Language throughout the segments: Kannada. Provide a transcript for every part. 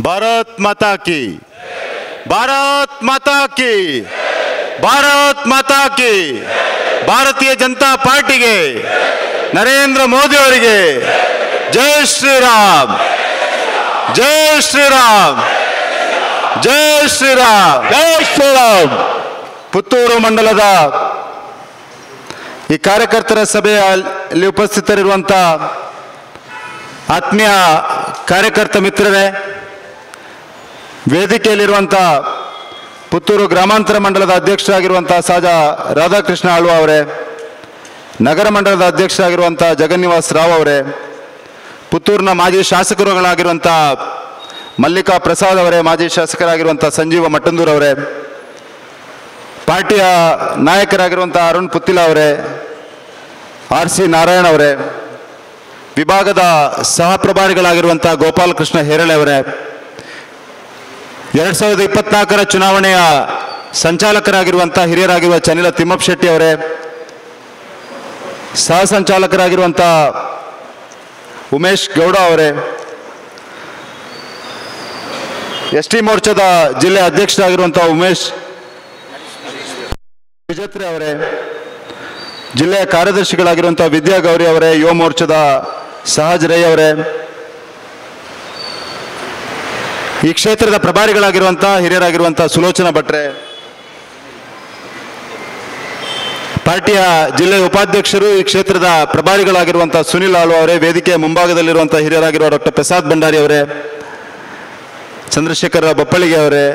ಭಾರತ್ ಮಾತಾ ಕಿ ಭಾರತ್ ಮಾತಾ ಕಿ ಭಾರತ್ ಮಾತಾ ಕಿ ಭಾರತೀಯ ಜನತಾ ಪಾರ್ಟಿಗೆ ನರೇಂದ್ರ ಮೋದಿ ಅವರಿಗೆ ಜೈ ಶ್ರೀರಾಮ್. ಜೈ ಶ್ರೀರಾಮ್. ಜೈ ಶ್ರೀರಾಮ್. ಜೈ ಶ್ರೀರಾಮ್. ಪುತ್ತೂರು ಮಂಡಲದ ಈ ಕಾರ್ಯಕರ್ತರ ಸಭೆಯಲ್ಲಿ ಉಪಸ್ಥಿತರಿರುವಂಥ ಆತ್ಮೀಯ ಕಾರ್ಯಕರ್ತ ಮಿತ್ರರೇ ವೇದಿಕೆಯಲ್ಲಿರುವಂಥ ಪುತ್ತೂರು ಗ್ರಾಮಾಂತರ ಮಂಡಲದ ಅಧ್ಯಕ್ಷರಾಗಿರುವಂಥ ಸಹಜ ರಾಧಾಕೃಷ್ಣ ಆಳ್ವ ಅವರೇ, ನಗರ ಮಂಡಲದ ಅಧ್ಯಕ್ಷರಾಗಿರುವಂಥ ಜಗನ್ನಿವಾಸ್ ರಾವ್ ಅವರೇ, ಪುತ್ತೂರಿನ ಮಾಜಿ ಶಾಸಕರುಗಳಾಗಿರುವಂಥ ಮಲ್ಲಿಕಾ ಪ್ರಸಾದ್ ಅವರೇ, ಮಾಜಿ ಶಾಸಕರಾಗಿರುವಂಥ ಸಂಜೀವ ಮಟ್ಟಂದೂರ್ ಅವರೇ, ಪಾರ್ಟಿಯ ನಾಯಕರಾಗಿರುವಂಥ ಅರುಣ್ ಪುತ್ತಿಲ ಅವರೇ, ಆರ್ ಸಿ ನಾರಾಯಣ್ ಅವರೇ, ವಿಭಾಗದ ಸಹಪ್ರಭಾರಿಗಳಾಗಿರುವಂಥ ಗೋಪಾಲಕೃಷ್ಣ ಹೇರಳೆ ಅವರೇ ಎರಡು ಸಾವಿರದ ಇಪ್ಪತ್ನಾಲ್ಕರ ಚುನಾವಣೆಯ ಸಂಚಾಲಕರಾಗಿರುವಂಥ ಹಿರಿಯರಾಗಿರುವ ಚನಿಲ ತಿಮ್ಮಪ್ಪ ಶೆಟ್ಟಿ ಅವರೇ, ಸಹ ಸಂಚಾಲಕರಾಗಿರುವಂಥ ಉಮೇಶ್ ಗೌಡ ಅವರೇ ಎಸ್ ಟಿ ಮೋರ್ಚಾದ ಜಿಲ್ಲೆ ಅಧ್ಯಕ್ಷರಾಗಿರುವಂಥ ಉಮೇಶ್ ವಿಜೇತ್ರಿ ಅವರೇ, ಜಿಲ್ಲೆಯ ಕಾರ್ಯದರ್ಶಿಗಳಾಗಿರುವಂಥ ವಿದ್ಯಾ ಗೌರಿ ಅವರೇ, ಯುವ ಮೋರ್ಚಾದ ಸಹಜ್ ರೈ ಅವರೇ ಈ ಕ್ಷೇತ್ರದ ಪ್ರಭಾರಿಗಳಾಗಿರುವಂಥ ಹಿರಿಯರಾಗಿರುವಂಥ ಸುಲೋಚನಾ ಭಟ್ರೆ, ಪಾರ್ಟಿಯ ಜಿಲ್ಲೆಯ ಉಪಾಧ್ಯಕ್ಷರು, ಈ ಕ್ಷೇತ್ರದ ಪ್ರಭಾರಿಗಳಾಗಿರುವಂಥ ಸುನಿಲ್ ಆಳು ಅವರೇ, ವೇದಿಕೆಯ ಮುಂಭಾಗದಲ್ಲಿರುವಂಥ ಹಿರಿಯರಾಗಿರುವ ಡಾಕ್ಟರ್ ಪ್ರಸಾದ್ ಭಂಡಾರಿ ಅವರೇ, ಚಂದ್ರಶೇಖರ ಬಪ್ಪಳಿಗೆ ಅವರೇ,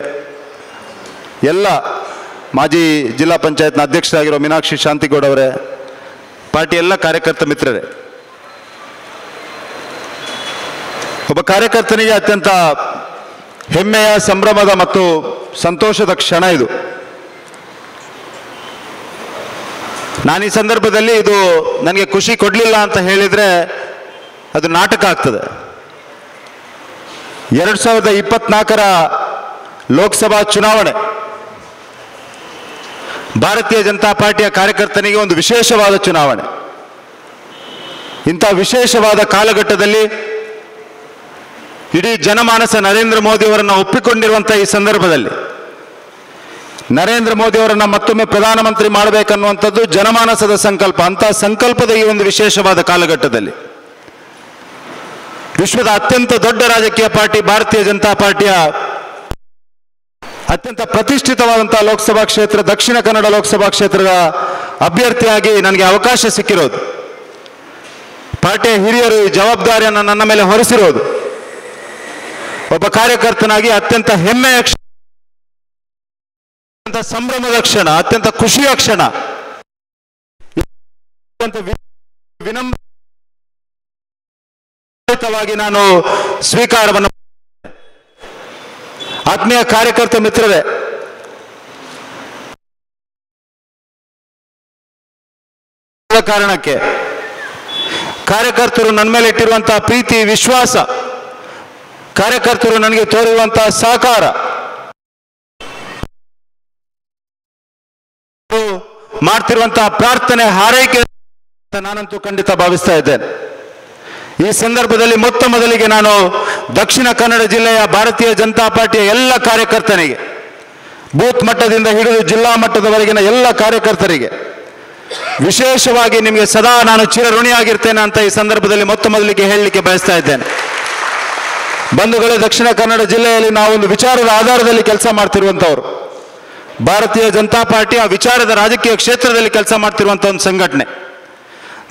ಎಲ್ಲ ಮಾಜಿ ಜಿಲ್ಲಾ ಪಂಚಾಯತ್ನ ಅಧ್ಯಕ್ಷರಾಗಿರೋ ಮೀನಾಕ್ಷಿ ಶಾಂತಿಗೌಡ ಅವರೇ, ಪಾರ್ಟಿ ಎಲ್ಲ ಕಾರ್ಯಕರ್ತ ಮಿತ್ರರೇ. ಒಬ್ಬ ಕಾರ್ಯಕರ್ತನಿಗೆ ಅತ್ಯಂತ ಹೆಮ್ಮೆಯ ಸಂಭ್ರಮದ ಮತ್ತು ಸಂತೋಷದ ಕ್ಷಣ ಇದು. ನಾನು ಈ ಸಂದರ್ಭದಲ್ಲಿ ಇದು ನನಗೆ ಖುಷಿ ಕೊಡಲಿಲ್ಲ ಅಂತ ಹೇಳಿದರೆ ಅದು ನಾಟಕ ಆಗ್ತದೆ. ಎರಡು ಸಾವಿರದ ಇಪ್ಪತ್ನಾಲ್ಕರ ಲೋಕಸಭಾ ಚುನಾವಣೆ. ಭಾರತೀಯ ಜನತಾ ಪಾರ್ಟಿಯ ಕಾರ್ಯಕರ್ತನಿಗೆ ಒಂದು ವಿಶೇಷವಾದ ಚುನಾವಣೆ. ಇಂಥ ವಿಶೇಷವಾದ ಕಾಲಘಟ್ಟದಲ್ಲಿ ಇಡೀ ಜನಮಾನಸ ನರೇಂದ್ರ ಮೋದಿ ಒಪ್ಪಿಕೊಂಡಿರುವಂತಹ ಈ ಸಂದರ್ಭದಲ್ಲಿ ನರೇಂದ್ರ ಮೋದಿಯವರನ್ನು ಮತ್ತೊಮ್ಮೆ ಪ್ರಧಾನಮಂತ್ರಿ ಮಾಡಬೇಕನ್ನುವಂಥದ್ದು ಜನಮಾನಸದ ಸಂಕಲ್ಪ ಅಂತ ಸಂಕಲ್ಪದ ಈ ಒಂದು ವಿಶೇಷವಾದ ಕಾಲಘಟ್ಟದಲ್ಲಿ. ವಿಶ್ವದ ಅತ್ಯಂತ ದೊಡ್ಡ ರಾಜಕೀಯ ಪಾರ್ಟಿ, ಭಾರತೀಯ ಜನತಾ ಪಾರ್ಟಿಯ ಅತ್ಯಂತ ಪ್ರತಿಷ್ಠಿತವಾದಂತಹ ಲೋಕಸಭಾ ಕ್ಷೇತ್ರ, ದಕ್ಷಿಣ ಕನ್ನಡ ಲೋಕಸಭಾ ಕ್ಷೇತ್ರದ ಅಭ್ಯರ್ಥಿಯಾಗಿ ನನಗೆ ಅವಕಾಶ ಸಿಕ್ಕಿರೋದು. ಪಾರ್ಟಿಯ ಹಿರಿಯರು ಈ ಜವಾಬ್ದಾರಿಯನ್ನು ನನ್ನ ಮೇಲೆ ಹೊರಿಸಿರೋದು. ಒಬ್ಬ ಕಾರ್ಯಕರ್ತನಾಗಿ ಅತ್ಯಂತ ಹೆಮ್ಮೆಯ ಕ್ಷಣ ಸಂಭ್ರಮದ ಕ್ಷಣ, ಅತ್ಯಂತ ಖುಷಿಯ ಕ್ಷಣ. ವಿನಮ್ರವಾಗಿ ನಾನು ಸ್ವೀಕಾರವನ್ನು ಆತ್ಮೀಯ ಕಾರ್ಯಕರ್ತ ಮಿತ್ರರೇ, ಕಾರಣಕ್ಕೆ ಕಾರ್ಯಕರ್ತರು ನನ್ನ ಮೇಲೆ ಇಟ್ಟಿರುವಂತಹ ಪ್ರೀತಿ, ವಿಶ್ವಾಸ ಕಾರ್ಯಕರ್ತರು ನನಗೆ ತೋರಿರುವಂತಹ ಸಹಕಾರ. ಮಾಡ್ತಿರುವಂತಹ ಪ್ರಾರ್ಥನೆ ಹಾರೈಕೆ ನಾನಂತೂ ಖಂಡಿತ ಭಾವಿಸ್ತಾ ಇದ್ದೇನೆ. ಈ ಸಂದರ್ಭದಲ್ಲಿ ಮೊತ್ತ ಮೊದಲಿಗೆ ನಾನು ದಕ್ಷಿಣ ಕನ್ನಡ ಜಿಲ್ಲೆಯ ಭಾರತೀಯ ಜನತಾ ಪಾರ್ಟಿಯ ಎಲ್ಲ ಕಾರ್ಯಕರ್ತನಿಗೆ, ಬೂತ್ ಮಟ್ಟದಿಂದ ಹಿಡಿದು ಜಿಲ್ಲಾ ಮಟ್ಟದವರೆಗಿನ ಎಲ್ಲ ಕಾರ್ಯಕರ್ತರಿಗೆ ವಿಶೇಷವಾಗಿ ನಿಮಗೆ ಸದಾ ನಾನು ಚಿರಋಣಿಯಾಗಿರ್ತೇನೆ ಅಂತ ಈ ಸಂದರ್ಭದಲ್ಲಿ ಮೊತ್ತ ಮೊದಲಿಗೆ ಹೇಳಲಿಕ್ಕೆ ಬಯಸ್ತಾ ಇದ್ದೇನೆ. ಬಂಧುಗಳೇ, ದಕ್ಷಿಣ ಕನ್ನಡ ಜಿಲ್ಲೆಯಲ್ಲಿ ನಾವೊಂದು ವಿಚಾರದ ಆಧಾರದಲ್ಲಿ ಕೆಲಸ ಮಾಡ್ತಿರುವಂಥವ್ರು. ಭಾರತೀಯ ಜನತಾ ಪಾರ್ಟಿ ಆ ವಿಚಾರದ ರಾಜಕೀಯ ಕ್ಷೇತ್ರದಲ್ಲಿ ಕೆಲಸ ಮಾಡ್ತಿರುವಂಥ ಒಂದು ಸಂಘಟನೆ.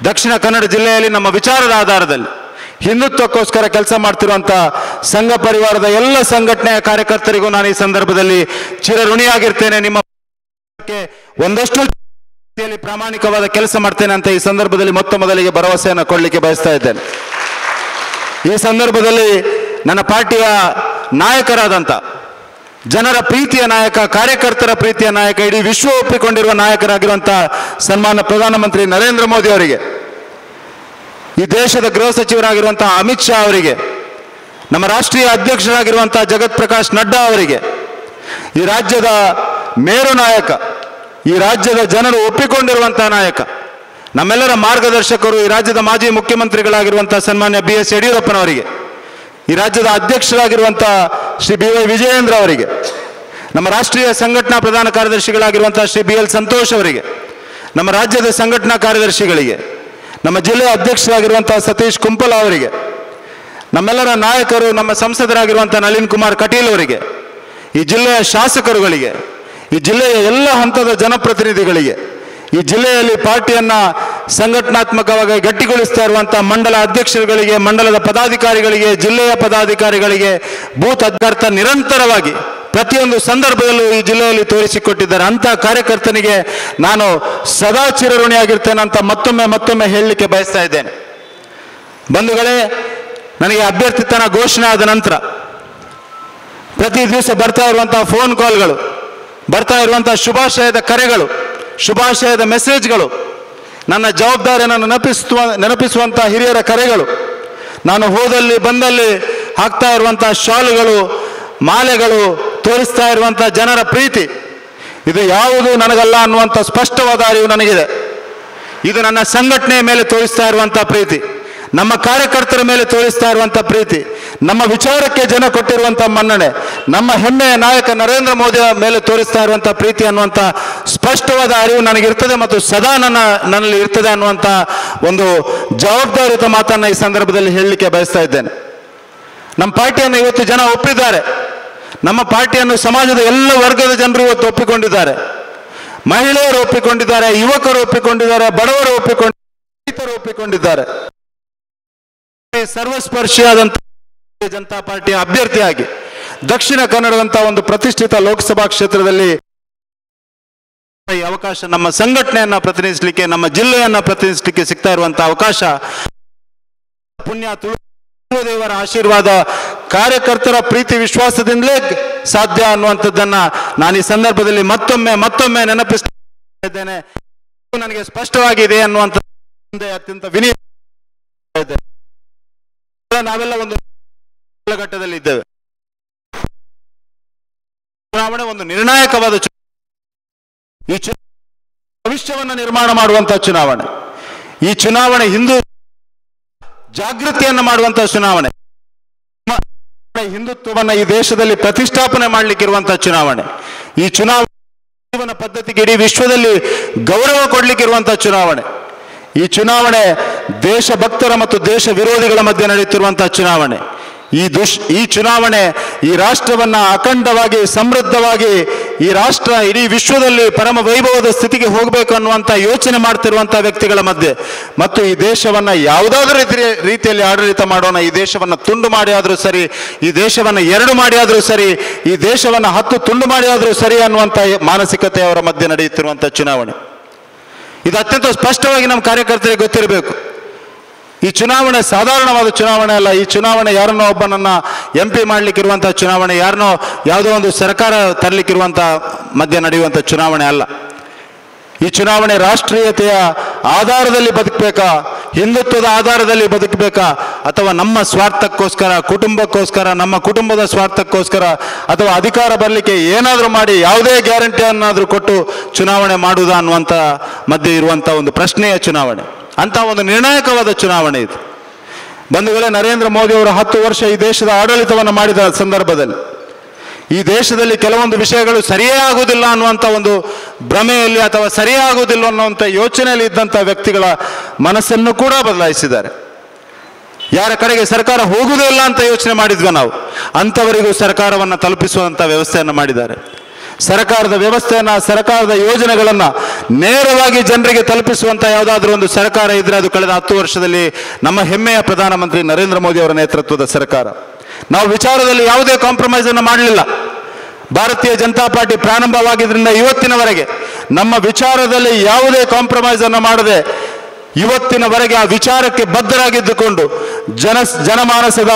ದಕ್ಷಿಣ ಕನ್ನಡ ಜಿಲ್ಲೆಯಲ್ಲಿ ನಮ್ಮ ವಿಚಾರದ ಆಧಾರದಲ್ಲಿ ಹಿಂದುತ್ವಕ್ಕೋಸ್ಕರ ಕೆಲಸ ಮಾಡ್ತಿರುವಂಥ ಸಂಘ ಪರಿವಾರದ ಎಲ್ಲ ಸಂಘಟನೆಯ ಕಾರ್ಯಕರ್ತರಿಗೂ ನಾನು ಈ ಸಂದರ್ಭದಲ್ಲಿ ಚಿರಋಣಿಯಾಗಿರ್ತೇನೆ. ನಿಮ್ಮ ಒಂದಷ್ಟು ಪ್ರಾಮಾಣಿಕವಾದ ಕೆಲಸ ಮಾಡ್ತೇನೆ ಅಂತ ಈ ಸಂದರ್ಭದಲ್ಲಿ ಮೊತ್ತ ಮೊದಲಿಗೆ ಭರವಸೆಯನ್ನು ಕೊಡಲಿಕ್ಕೆ ಬಯಸ್ತಾ ಇದ್ದೇನೆ. ಈ ಸಂದರ್ಭದಲ್ಲಿ ನನ್ನ ಪಾರ್ಟಿಯ ನಾಯಕರಾದಂಥ ಜನರ ಪ್ರೀತಿಯ ನಾಯಕ, ಕಾರ್ಯಕರ್ತರ ಪ್ರೀತಿಯ ನಾಯಕ, ಇಡೀ ವಿಶ್ವ ಒಪ್ಪಿಕೊಂಡಿರುವ ನಾಯಕರಾಗಿರುವಂಥ ಸನ್ಮಾನ ಪ್ರಧಾನಮಂತ್ರಿ ನರೇಂದ್ರ ಮೋದಿ ಅವರಿಗೆ, ಈ ದೇಶದ ಗೃಹ ಸಚಿವರಾಗಿರುವಂತಹ ಅಮಿತ್ ಶಾ ಅವರಿಗೆ, ನಮ್ಮ ರಾಷ್ಟ್ರೀಯ ಅಧ್ಯಕ್ಷರಾಗಿರುವಂತಹ ಜಗತ್ ಪ್ರಕಾಶ್ ನಡ್ಡಾ ಅವರಿಗೆ, ಈ ರಾಜ್ಯದ ಮೇರು ನಾಯಕ, ಈ ರಾಜ್ಯದ ಜನರು ಒಪ್ಪಿಕೊಂಡಿರುವಂತಹ ನಾಯಕ, ನಮ್ಮೆಲ್ಲರ ಮಾರ್ಗದರ್ಶಕರು ಈ ರಾಜ್ಯದ ಮಾಜಿ ಮುಖ್ಯಮಂತ್ರಿಗಳಾಗಿರುವಂತಹ ಸನ್ಮಾನ್ಯ ಬಿ ಎಸ್ ಯಡಿಯೂರಪ್ಪನವರಿಗೆ ಈ ರಾಜ್ಯದ ಅಧ್ಯಕ್ಷರಾಗಿರುವಂಥ ಶ್ರೀ ಬಿ ವೈ ವಿಜಯೇಂದ್ರ ಅವರಿಗೆ, ನಮ್ಮ ರಾಷ್ಟ್ರೀಯ ಸಂಘಟನಾ ಪ್ರಧಾನ ಕಾರ್ಯದರ್ಶಿಗಳಾಗಿರುವಂಥ ಶ್ರೀ ಬಿ ಎಲ್ ಸಂತೋಷ್ ಅವರಿಗೆ, ನಮ್ಮ ರಾಜ್ಯದ ಸಂಘಟನಾ ಕಾರ್ಯದರ್ಶಿಗಳಿಗೆ, ನಮ್ಮ ಜಿಲ್ಲೆಯ ಅಧ್ಯಕ್ಷರಾಗಿರುವಂಥ ಸತೀಶ್ ಕುಂಪಲ ಅವರಿಗೆ, ನಮ್ಮೆಲ್ಲರ ನಾಯಕರು, ನಮ್ಮ ಸಂಸದರಾಗಿರುವಂಥ ನಳಿನ್ ಕುಮಾರ್ ಕಟೀಲ್ ಅವರಿಗೆ, ಈ ಜಿಲ್ಲೆಯ ಶಾಸಕರುಗಳಿಗೆ, ಈ ಜಿಲ್ಲೆಯ ಎಲ್ಲ ಹಂತದ ಜನಪ್ರತಿನಿಧಿಗಳಿಗೆ ಈ ಜಿಲ್ಲೆಯಲ್ಲಿ ಪಾರ್ಟಿಯನ್ನು ಸಂಘಟನಾತ್ಮಕವಾಗಿ ಗಟ್ಟಿಗೊಳಿಸ್ತಾ ಇರುವಂಥ ಮಂಡಲ ಅಧ್ಯಕ್ಷರುಗಳಿಗೆ, ಮಂಡಲದ ಪದಾಧಿಕಾರಿಗಳಿಗೆ, ಜಿಲ್ಲೆಯ ಪದಾಧಿಕಾರಿಗಳಿಗೆ ಬೂತ್ ಅಭ್ಯರ್ಥ ನಿರಂತರವಾಗಿ ಪ್ರತಿಯೊಂದು ಸಂದರ್ಭದಲ್ಲೂ ಈ ಜಿಲ್ಲೆಯಲ್ಲಿ ತೋರಿಸಿಕೊಟ್ಟಿದ್ದಾರೆ. ಅಂತ ಕಾರ್ಯಕರ್ತನಿಗೆ ನಾನು ಸದಾ ಚಿರಋಣಿಯಾಗಿರ್ತೇನೆ ಅಂತ ಮತ್ತೊಮ್ಮೆ ಮತ್ತೊಮ್ಮೆ ಹೇಳಲಿಕ್ಕೆ ಬಯಸ್ತಾ ಇದ್ದೇನೆ. ಬಂಧುಗಳೇ, ನನಗೆ ಅಭ್ಯರ್ಥಿತನ ಘೋಷಣೆ ಆದ ನಂತರ ಪ್ರತಿ ದಿವಸ ಬರ್ತಾ ಇರುವಂತಹ ಫೋನ್ ಕಾಲ್ಗಳು ಬರ್ತಾ ಇರುವಂತಹ ಶುಭಾಶಯದ ಕರೆಗಳು ಶುಭಾಶಯದ ಮೆಸೇಜ್ಗಳು, ನನ್ನ ಜವಾಬ್ದಾರಿಯನ್ನು ನೆನಪಿಸುವ ನೆನಪಿಸುವಂಥ ಹಿರಿಯರ ಕರೆಗಳು, ನಾನು ಹೋದಲ್ಲಿ ಬಂದಲ್ಲಿ ಹಾಕ್ತಾ ಇರುವಂಥ ಶಾಲುಗಳು, ಮಾಲೆಗಳು ತೋರಿಸ್ತಾ ಇರುವಂಥ ಜನರ ಪ್ರೀತಿ, ಇದು ಯಾವುದು ನನಗಲ್ಲ ಅನ್ನುವಂಥ ಸ್ಪಷ್ಟವಾದ ಅರಿವು ನನಗಿದೆ. ಇದು ನನ್ನ ಸಂಘಟನೆಯ ಮೇಲೆ ತೋರಿಸ್ತಾ ಇರುವಂಥ ಪ್ರೀತಿ, ನಮ್ಮ ಕಾರ್ಯಕರ್ತರ ಮೇಲೆ ತೋರಿಸ್ತಾ ಇರುವಂಥ ಪ್ರೀತಿ, ನಮ್ಮ ವಿಚಾರಕ್ಕೆ ಜನ ಕೊಟ್ಟಿರುವಂಥ ಮನ್ನಣೆ, ನಮ್ಮ ಹೆಮ್ಮೆಯ ನಾಯಕ ನರೇಂದ್ರ ಮೋದಿ ಮೇಲೆ ತೋರಿಸ್ತಾ ಇರುವಂಥ ಪ್ರೀತಿ ಅನ್ನುವಂಥ ಸ್ಪಷ್ಟವಾದ ಅರಿವು ನನಗಿರ್ತದೆ ಮತ್ತು ಸದಾ ನನ್ನ ನನ್ನಲ್ಲಿ ಇರ್ತದೆ ಅನ್ನುವಂಥ ಒಂದು ಜವಾಬ್ದಾರಿಯುತ ಮಾತನ್ನ ಈ ಸಂದರ್ಭದಲ್ಲಿ ಹೇಳಲಿಕ್ಕೆ ಬಯಸ್ತಾ ಇದ್ದೇನೆ. ನಮ್ಮ ಪಾರ್ಟಿಯನ್ನು ಇವತ್ತು ಜನ ಒಪ್ಪಿದ್ದಾರೆ. ನಮ್ಮ ಪಾರ್ಟಿಯನ್ನು ಸಮಾಜದ ಎಲ್ಲ ವರ್ಗದ ಜನರು ಇವತ್ತು ಒಪ್ಪಿಕೊಂಡಿದ್ದಾರೆ. ಮಹಿಳೆಯರು ಒಪ್ಪಿಕೊಂಡಿದ್ದಾರೆ, ಯುವಕರು ಒಪ್ಪಿಕೊಂಡಿದ್ದಾರೆ, ಬಡವರು ಒಪ್ಪಿಕೊಂಡು ರೈತರು ಒಪ್ಪಿಕೊಂಡಿದ್ದಾರೆ. ಸರ್ವಸ್ಪರ್ಶಿಯಾದಂತಹ ಜನತಾ ಪಾರ್ಟಿಯ ಅಭ್ಯರ್ಥಿಯಾಗಿ ದಕ್ಷಿಣ ಕನ್ನಡದಂತಹ ಒಂದು ಪ್ರತಿಷ್ಠಿತ ಲೋಕಸಭಾ ಕ್ಷೇತ್ರದಲ್ಲಿ ಈ ಅವಕಾಶ ನಮ್ಮ ಸಂಘಟನೆಯನ್ನ ಪ್ರತಿನಿಧಿಸಲಿಕ್ಕೆ, ನಮ್ಮ ಜಿಲ್ಲೆಯನ್ನ ಪ್ರತಿನಿಧಿಸಲಿಕ್ಕೆ ಸಿಗ್ತಾ ಇರುವಂತಹ ಅವಕಾಶ. ಪುಣ್ಯ ತುಳು ದೇವರ ಆಶೀರ್ವಾದ ಕಾರ್ಯಕರ್ತರ ಪ್ರೀತಿ ವಿಶ್ವಾಸದಿಂದಲೇ ಸಾಧ್ಯ ಅನ್ನುವಂಥದ್ದನ್ನ ನಾನು ಈ ಸಂದರ್ಭದಲ್ಲಿ ಮತ್ತೊಮ್ಮೆ ಮತ್ತೊಮ್ಮೆ ನೆನಪಿಸ್ತಾ ಇದ್ದೇನೆ ನನಗೆ ಸ್ಪಷ್ಟವಾಗಿದೆ ಅನ್ನುವಂಥ ಅತ್ಯಂತ ವಿನಯ. ನಾವೆಲ್ಲ ಒಂದು ಘಟ್ಟದಲ್ಲಿ ಇದ್ದೇವೆ ಚುನಾವಣೆ ಒಂದು ನಿರ್ಣಾಯಕವಾದ ಈ ಚುನಾವಣೆ ಭವಿಷ್ಯವನ್ನು ನಿರ್ಮಾಣ ಮಾಡುವಂತಹ ಚುನಾವಣೆ. ಈ ಚುನಾವಣೆ ಹಿಂದೂ ಜಾಗೃತಿಯನ್ನು ಮಾಡುವಂತಹ ಚುನಾವಣೆ. ಹಿಂದುತ್ವವನ್ನು ಈ ದೇಶದಲ್ಲಿ ಪ್ರತಿಷ್ಠಾಪನೆ ಮಾಡಲಿಕ್ಕಿರುವಂತಹ ಚುನಾವಣೆ. ಈ ಚುನಾವಣೆ ಜೀವನ ಪದ್ಧತಿಗೆ ಇಡೀ ವಿಶ್ವದಲ್ಲಿ ಗೌರವ ಕೊಡ್ಲಿಕ್ಕಿರುವಂತಹ ಚುನಾವಣೆ. ಈ ಚುನಾವಣೆ ದೇಶಭಕ್ತರ ಮತ್ತು ದೇಶ ವಿರೋಧಿಗಳ ಮಧ್ಯೆ ನಡೆಯುತ್ತಿರುವಂತಹ ಚುನಾವಣೆ. ಈ ದುಷ್ ಈ ಚುನಾವಣೆ ಈ ರಾಷ್ಟ್ರವನ್ನ ಅಖಂಡವಾಗಿ ಸಮೃದ್ಧವಾಗಿ ಈ ರಾಷ್ಟ್ರ ಇಡೀ ವಿಶ್ವದಲ್ಲಿ ಪರಮ ವೈಭವದ ಸ್ಥಿತಿಗೆ ಹೋಗಬೇಕು ಅನ್ನುವಂಥ ಯೋಚನೆ ಮಾಡ್ತಿರುವಂಥ ವ್ಯಕ್ತಿಗಳ ಮಧ್ಯೆ. ಮತ್ತು ಈ ದೇಶವನ್ನು ಯಾವುದಾದ್ರೂ ರೀತಿಯ ರೀತಿಯಲ್ಲಿ ಆಡಳಿತ ಮಾಡೋಣ, ಈ ದೇಶವನ್ನು ತುಂಡು ಮಾಡಿ ಆದರೂ ಸರಿ, ಈ ದೇಶವನ್ನು ಎರಡು ಮಾಡಿ ಆದರೂ ಸರಿ, ಈ ದೇಶವನ್ನು ಹತ್ತು ತುಂಡು ಮಾಡಿ ಆದರೂ ಸರಿ ಅನ್ನುವಂಥ ಮಾನಸಿಕತೆ ಅವರ ಮಧ್ಯೆ ನಡೆಯುತ್ತಿರುವಂಥ ಚುನಾವಣೆ. ಇದು ಅತ್ಯಂತ ಸ್ಪಷ್ಟವಾಗಿ ನಮ್ಮ ಕಾರ್ಯಕರ್ತರಿಗೆ ಗೊತ್ತಿರಬೇಕು. ಈ ಚುನಾವಣೆ ಸಾಧಾರಣವಾದ ಚುನಾವಣೆ ಅಲ್ಲ. ಈ ಚುನಾವಣೆ ಯಾರನ್ನೋ ಒಬ್ಬನನ್ನ ಎಂ ಪಿ ಮಾಡಲಿಕ್ಕಿರುವಂಥ ಚುನಾವಣೆ, ಯಾರನ್ನೋ ಯಾವುದೋ ಒಂದು ಸರ್ಕಾರ ತರಲಿಕ್ಕಿರುವಂಥ ಮಧ್ಯೆ ನಡೆಯುವಂಥ ಚುನಾವಣೆ ಅಲ್ಲ. ಈ ಚುನಾವಣೆ ರಾಷ್ಟ್ರೀಯತೆಯ ಆಧಾರದಲ್ಲಿ ಬದುಕಬೇಕಾ? ಹಿಂದುತ್ವದ ಆಧಾರದಲ್ಲಿ ಬದುಕಬೇಕಾ? ಅಥವಾ ನಮ್ಮ ಸ್ವಾರ್ಥಕ್ಕೋಸ್ಕರ, ಕುಟುಂಬಕ್ಕೋಸ್ಕರ, ನಮ್ಮ ಕುಟುಂಬದ ಸ್ವಾರ್ಥಕ್ಕೋಸ್ಕರ ಅಥವಾ ಅಧಿಕಾರ ಬರಲಿಕ್ಕೆ ಏನಾದರೂ ಮಾಡಿ ಯಾವುದೇ ಗ್ಯಾರಂಟಿಯನ್ನಾದರೂ ಕೊಟ್ಟು ಚುನಾವಣೆ ಮಾಡುವುದಾ ಅನ್ನುವಂಥ ಮಧ್ಯೆ ಇರುವಂಥ ಒಂದು ಪ್ರಶ್ನೆಯ ಚುನಾವಣೆ. ಅಂತ ಒಂದು ನಿರ್ಣಾಯಕವಾದ ಚುನಾವಣೆ ಇದು. ಬಂಧುಗಳೇ, ನರೇಂದ್ರ ಮೋದಿ ಅವರು ಹತ್ತು ವರ್ಷ ಈ ದೇಶದ ಆಡಳಿತವನ್ನು ಮಾಡಿದ ಸಂದರ್ಭದಲ್ಲಿ. ಈ ದೇಶದಲ್ಲಿ ಕೆಲವೊಂದು ವಿಷಯಗಳು ಸರಿಯೇ ಆಗುವುದಿಲ್ಲ ಅನ್ನುವಂಥ ಒಂದು ಭ್ರಮೆಯಲ್ಲಿ ಅಥವಾ ಸರಿಯೇ ಆಗುವುದಿಲ್ಲ ಅನ್ನುವಂಥ ಯೋಚನೆಯಲ್ಲಿ ಇದ್ದಂಥ ವ್ಯಕ್ತಿಗಳ ಮನಸ್ಸನ್ನು ಕೂಡ ಬದಲಾಯಿಸಿದ್ದಾರೆ. ಯಾರ ಕಡೆಗೆ ಸರ್ಕಾರ ಹೋಗುವುದೇ ಇಲ್ಲ ಅಂತ ಯೋಚನೆ ಮಾಡಿದ್ವಿ ನಾವು. ಅಂಥವರಿಗೂ ಸರ್ಕಾರವನ್ನು ತಲುಪಿಸುವಂಥ ವ್ಯವಸ್ಥೆಯನ್ನು ಮಾಡಿದ್ದಾರೆ. ಸರ್ಕಾರದ ವ್ಯವಸ್ಥೆಯನ್ನ, ಸರ್ಕಾರದ ಯೋಜನೆಗಳನ್ನ ನೇರವಾಗಿ ಜನರಿಗೆ ತಲುಪಿಸುವಂತ ಯಾವುದಾದ್ರೂ ಒಂದು ಸರ್ಕಾರ ಇದ್ರೆ ಅದು ಕಳೆದ ಹತ್ತು ವರ್ಷದಲ್ಲಿ ನಮ್ಮ ಹೆಮ್ಮೆಯ ಪ್ರಧಾನಮಂತ್ರಿ ನರೇಂದ್ರ ಮೋದಿ ಅವರ ನೇತೃತ್ವದ ಸರ್ಕಾರ. ನಾವು ವಿಚಾರದಲ್ಲಿ ಯಾವುದೇ ಕಾಂಪ್ರಮೈಸ್ ಅನ್ನು ಮಾಡಲಿಲ್ಲ. ಭಾರತೀಯ ಜನತಾ ಪಾರ್ಟಿ ಪ್ರಾರಂಭವಾಗಿದ್ದರಿಂದ ಇವತ್ತಿನವರೆಗೆ ನಮ್ಮ ವಿಚಾರದಲ್ಲಿ ಯಾವುದೇ ಕಾಂಪ್ರಮೈಸ್ ಅನ್ನು ಮಾಡದೆ ಇವತ್ತಿನವರೆಗೆ ಆ ವಿಚಾರಕ್ಕೆ ಬದ್ಧರಾಗಿದ್ದುಕೊಂಡು ಜನ, ಜನಮಾನಸದ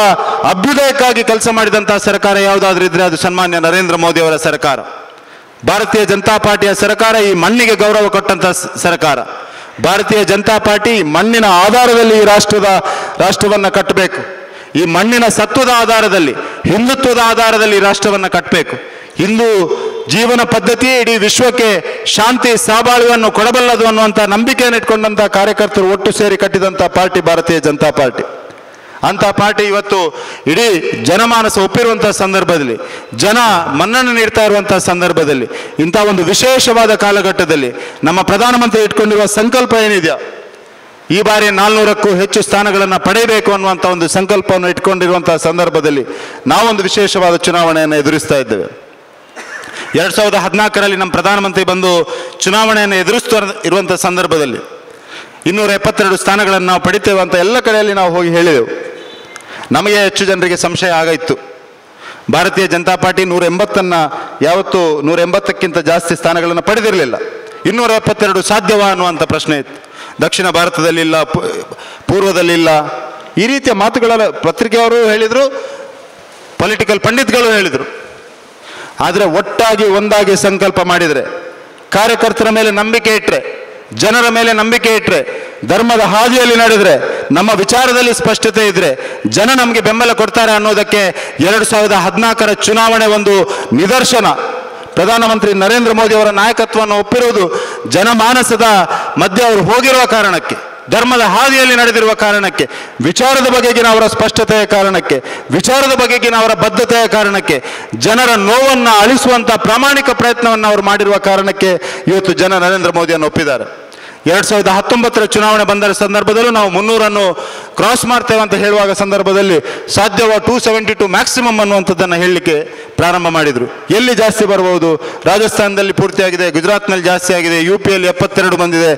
ಅಭ್ಯುದಯಕ್ಕಾಗಿ ಕೆಲಸ ಮಾಡಿದಂತಹ ಸರ್ಕಾರ ಯಾವುದಾದ್ರೂ ಇದ್ರೆ ಅದು ಸನ್ಮಾನ್ಯ ನರೇಂದ್ರ ಮೋದಿ ಅವರ ಸರ್ಕಾರ. ಭಾರತೀಯ ಜನತಾ ಪಾರ್ಟಿಯ ಸರ್ಕಾರ ಈ ಮಣ್ಣಿಗೆ ಗೌರವ ಕೊಟ್ಟಂತ ಸರ್ಕಾರ. ಭಾರತೀಯ ಜನತಾ ಪಾರ್ಟಿ ಮಣ್ಣಿನ ಆಧಾರದಲ್ಲಿ ಈ ರಾಷ್ಟ್ರದ, ರಾಷ್ಟ್ರವನ್ನು ಕಟ್ಟಬೇಕು ಈ ಮಣ್ಣಿನ ಸತ್ವದ ಆಧಾರದಲ್ಲಿ, ಹಿಂದುತ್ವದ ಆಧಾರದಲ್ಲಿ ರಾಷ್ಟ್ರವನ್ನು ರಾಷ್ಟ್ರವನ್ನ ಕಟ್ಟಬೇಕು ಹಿಂದೂ ಜೀವನ ಪದ್ಧತಿಯೇ ಇಡೀ ವಿಶ್ವಕ್ಕೆ ಶಾಂತಿ ಸಹಬಾಳ್ವೆಯನ್ನು ಕೊಡಬಲ್ಲದು ಅನ್ನುವಂಥ ನಂಬಿಕೆಯನ್ನು ಇಟ್ಕೊಂಡಂಥ ಕಾರ್ಯಕರ್ತರು ಒಟ್ಟು ಸೇರಿ ಕಟ್ಟಿದಂಥ ಪಾರ್ಟಿ ಭಾರತೀಯ ಜನತಾ ಪಾರ್ಟಿ. ಅಂತ ಪಾರ್ಟಿ ಇವತ್ತು ಇಡೀ ಜನಮಾನಸ ಒಪ್ಪಿರುವಂಥ ಸಂದರ್ಭದಲ್ಲಿ, ಜನ ಮನ್ನಣೆ ನೀಡ್ತಾ ಇರುವಂಥ ಸಂದರ್ಭದಲ್ಲಿ, ಇಂಥ ಒಂದು ವಿಶೇಷವಾದ ಕಾಲಘಟ್ಟದಲ್ಲಿ ನಮ್ಮ ಪ್ರಧಾನಮಂತ್ರಿ ಇಟ್ಕೊಂಡಿರುವ ಸಂಕಲ್ಪ ಏನಿದೆಯಾ? ಈ ಬಾರಿ ನಾಲ್ನೂರಕ್ಕೂ ಹೆಚ್ಚು ಸ್ಥಾನಗಳನ್ನು ಪಡೆಯಬೇಕು ಅನ್ನುವಂಥ ಒಂದು ಸಂಕಲ್ಪವನ್ನು ಇಟ್ಕೊಂಡಿರುವಂಥ ಸಂದರ್ಭದಲ್ಲಿ ನಾವೊಂದು ವಿಶೇಷವಾದ ಚುನಾವಣೆಯನ್ನು ಎದುರಿಸ್ತಾ ಇದ್ದೇವೆ. ಎರಡು ಸಾವಿರದ ಹದಿನಾಲ್ಕರಲ್ಲಿ ನಮ್ಮ ಪ್ರಧಾನಮಂತ್ರಿ ಬಂದು ಚುನಾವಣೆಯನ್ನು ಎದುರಿಸ್ತಾ ಇರುವಂಥ ಸಂದರ್ಭದಲ್ಲಿ ಇನ್ನೂರ ಎಪ್ಪತ್ತೆರಡು ಸ್ಥಾನಗಳನ್ನು ನಾವು ಪಡಿತೇವೆ ಅಂತ ಎಲ್ಲ ಕಡೆಯಲ್ಲಿ ನಾವು ಹೋಗಿ ಹೇಳಿದೆವು. ನಮಗೆ ಹೆಚ್ಚು ಜನರಿಗೆ ಸಂಶಯ ಆಗಾಯಿತು ಭಾರತೀಯ ಜನತಾ ಪಾರ್ಟಿ ನೂರ ಎಂಬತ್ತನ್ನು ಯಾವತ್ತೂ ನೂರ ಎಂಬತ್ತಕ್ಕಿಂತ ಜಾಸ್ತಿ ಸ್ಥಾನಗಳನ್ನು ಪಡೆದಿರಲಿಲ್ಲ. ಇನ್ನೂರ ಎಪ್ಪತ್ತೆರಡು ಸಾಧ್ಯವಾ ಅನ್ನುವಂಥ ಪ್ರಶ್ನೆ ಇತ್ತು. ದಕ್ಷಿಣ ಭಾರತದಲ್ಲಿಲ್ಲ ಪೂರ್ವದಲ್ಲಿಲ್ಲ. ಈ ರೀತಿಯ ಮಾತುಗಳ ಪತ್ರಿಕೆಯವರು ಹೇಳಿದರು, ಪೊಲಿಟಿಕಲ್ ಪಂಡಿತ್ಗಳು ಹೇಳಿದರು. ಆದರೆ ಒಟ್ಟಾಗಿ ಒಂದಾಗಿ ಸಂಕಲ್ಪ ಮಾಡಿದರೆ, ಕಾರ್ಯಕರ್ತರ ಮೇಲೆ ನಂಬಿಕೆ ಇಟ್ಟರೆ ಜನರ ಮೇಲೆ ನಂಬಿಕೆ ಇಟ್ಟರೆ ಧರ್ಮದ ಹಾದಿಯಲ್ಲಿ ನಡೆದರೆ ನಮ್ಮ ವಿಚಾರದಲ್ಲಿ ಸ್ಪಷ್ಟತೆ ಇದ್ರೆ ಜನ ನಮಗೆ ಬೆಂಬಲ ಕೊಡ್ತಾರೆ ಅನ್ನೋದಕ್ಕೆ ಎರಡು ಸಾವಿರದ ಹದಿನಾಲ್ಕರ ಚುನಾವಣೆ ಒಂದು ನಿದರ್ಶನ. ಪ್ರಧಾನಮಂತ್ರಿ ನರೇಂದ್ರ ಮೋದಿ ಅವರ ನಾಯಕತ್ವವನ್ನು ಒಪ್ಪಿರುವುದು ಜನಮಾನಸದ ಮಧ್ಯೆ ಅವರು ಹೋಗಿರುವ ಕಾರಣಕ್ಕೆ, ಧರ್ಮದ ಹಾದಿಯಲ್ಲಿ ನಡೆದಿರುವ ಕಾರಣಕ್ಕೆ, ವಿಚಾರದ ಬಗೆಗಿನ ಅವರ ಸ್ಪಷ್ಟತೆಯ ಕಾರಣಕ್ಕೆ, ವಿಚಾರದ ಬಗೆಗಿನ ಅವರ ಬದ್ಧತೆಯ ಕಾರಣಕ್ಕೆ, ಜನರ ನೋವನ್ನು ಅಳಿಸುವಂಥ ಪ್ರಾಮಾಣಿಕ ಪ್ರಯತ್ನವನ್ನು ಅವರು ಮಾಡಿರುವ ಕಾರಣಕ್ಕೆ ಇವತ್ತು ಜನ ನರೇಂದ್ರ ಮೋದಿಯನ್ನು ಒಪ್ಪಿದ್ದಾರೆ. ಎರಡು ಸಾವಿರದ ಹತ್ತೊಂಬತ್ತರ ಚುನಾವಣೆ ಬಂದ ಸಂದರ್ಭದಲ್ಲೂ ನಾವು ಮುನ್ನೂರನ್ನು ಕ್ರಾಸ್ ಮಾಡ್ತೇವೆ ಅಂತ ಹೇಳುವಾಗ ಸಂದರ್ಭದಲ್ಲಿ ಸಾಧ್ಯವ ಟೂ ಸೆವೆಂಟಿ ಟು ಮ್ಯಾಕ್ಸಿಮಮ್ ಅನ್ನುವಂಥದ್ದನ್ನು ಹೇಳಲಿಕ್ಕೆ ಪ್ರಾರಂಭ ಮಾಡಿದರು. ಎಲ್ಲಿ ಜಾಸ್ತಿ ಬರಬಹುದು ರಾಜಸ್ಥಾನದಲ್ಲಿ ಪೂರ್ತಿಯಾಗಿದೆ, ಗುಜರಾತ್ನಲ್ಲಿ ಜಾಸ್ತಿ ಆಗಿದೆ ಯು ಪಿಯಲ್ಲಿ ಎಪ್ಪತ್ತೆರಡು ಬಂದಿದೆ,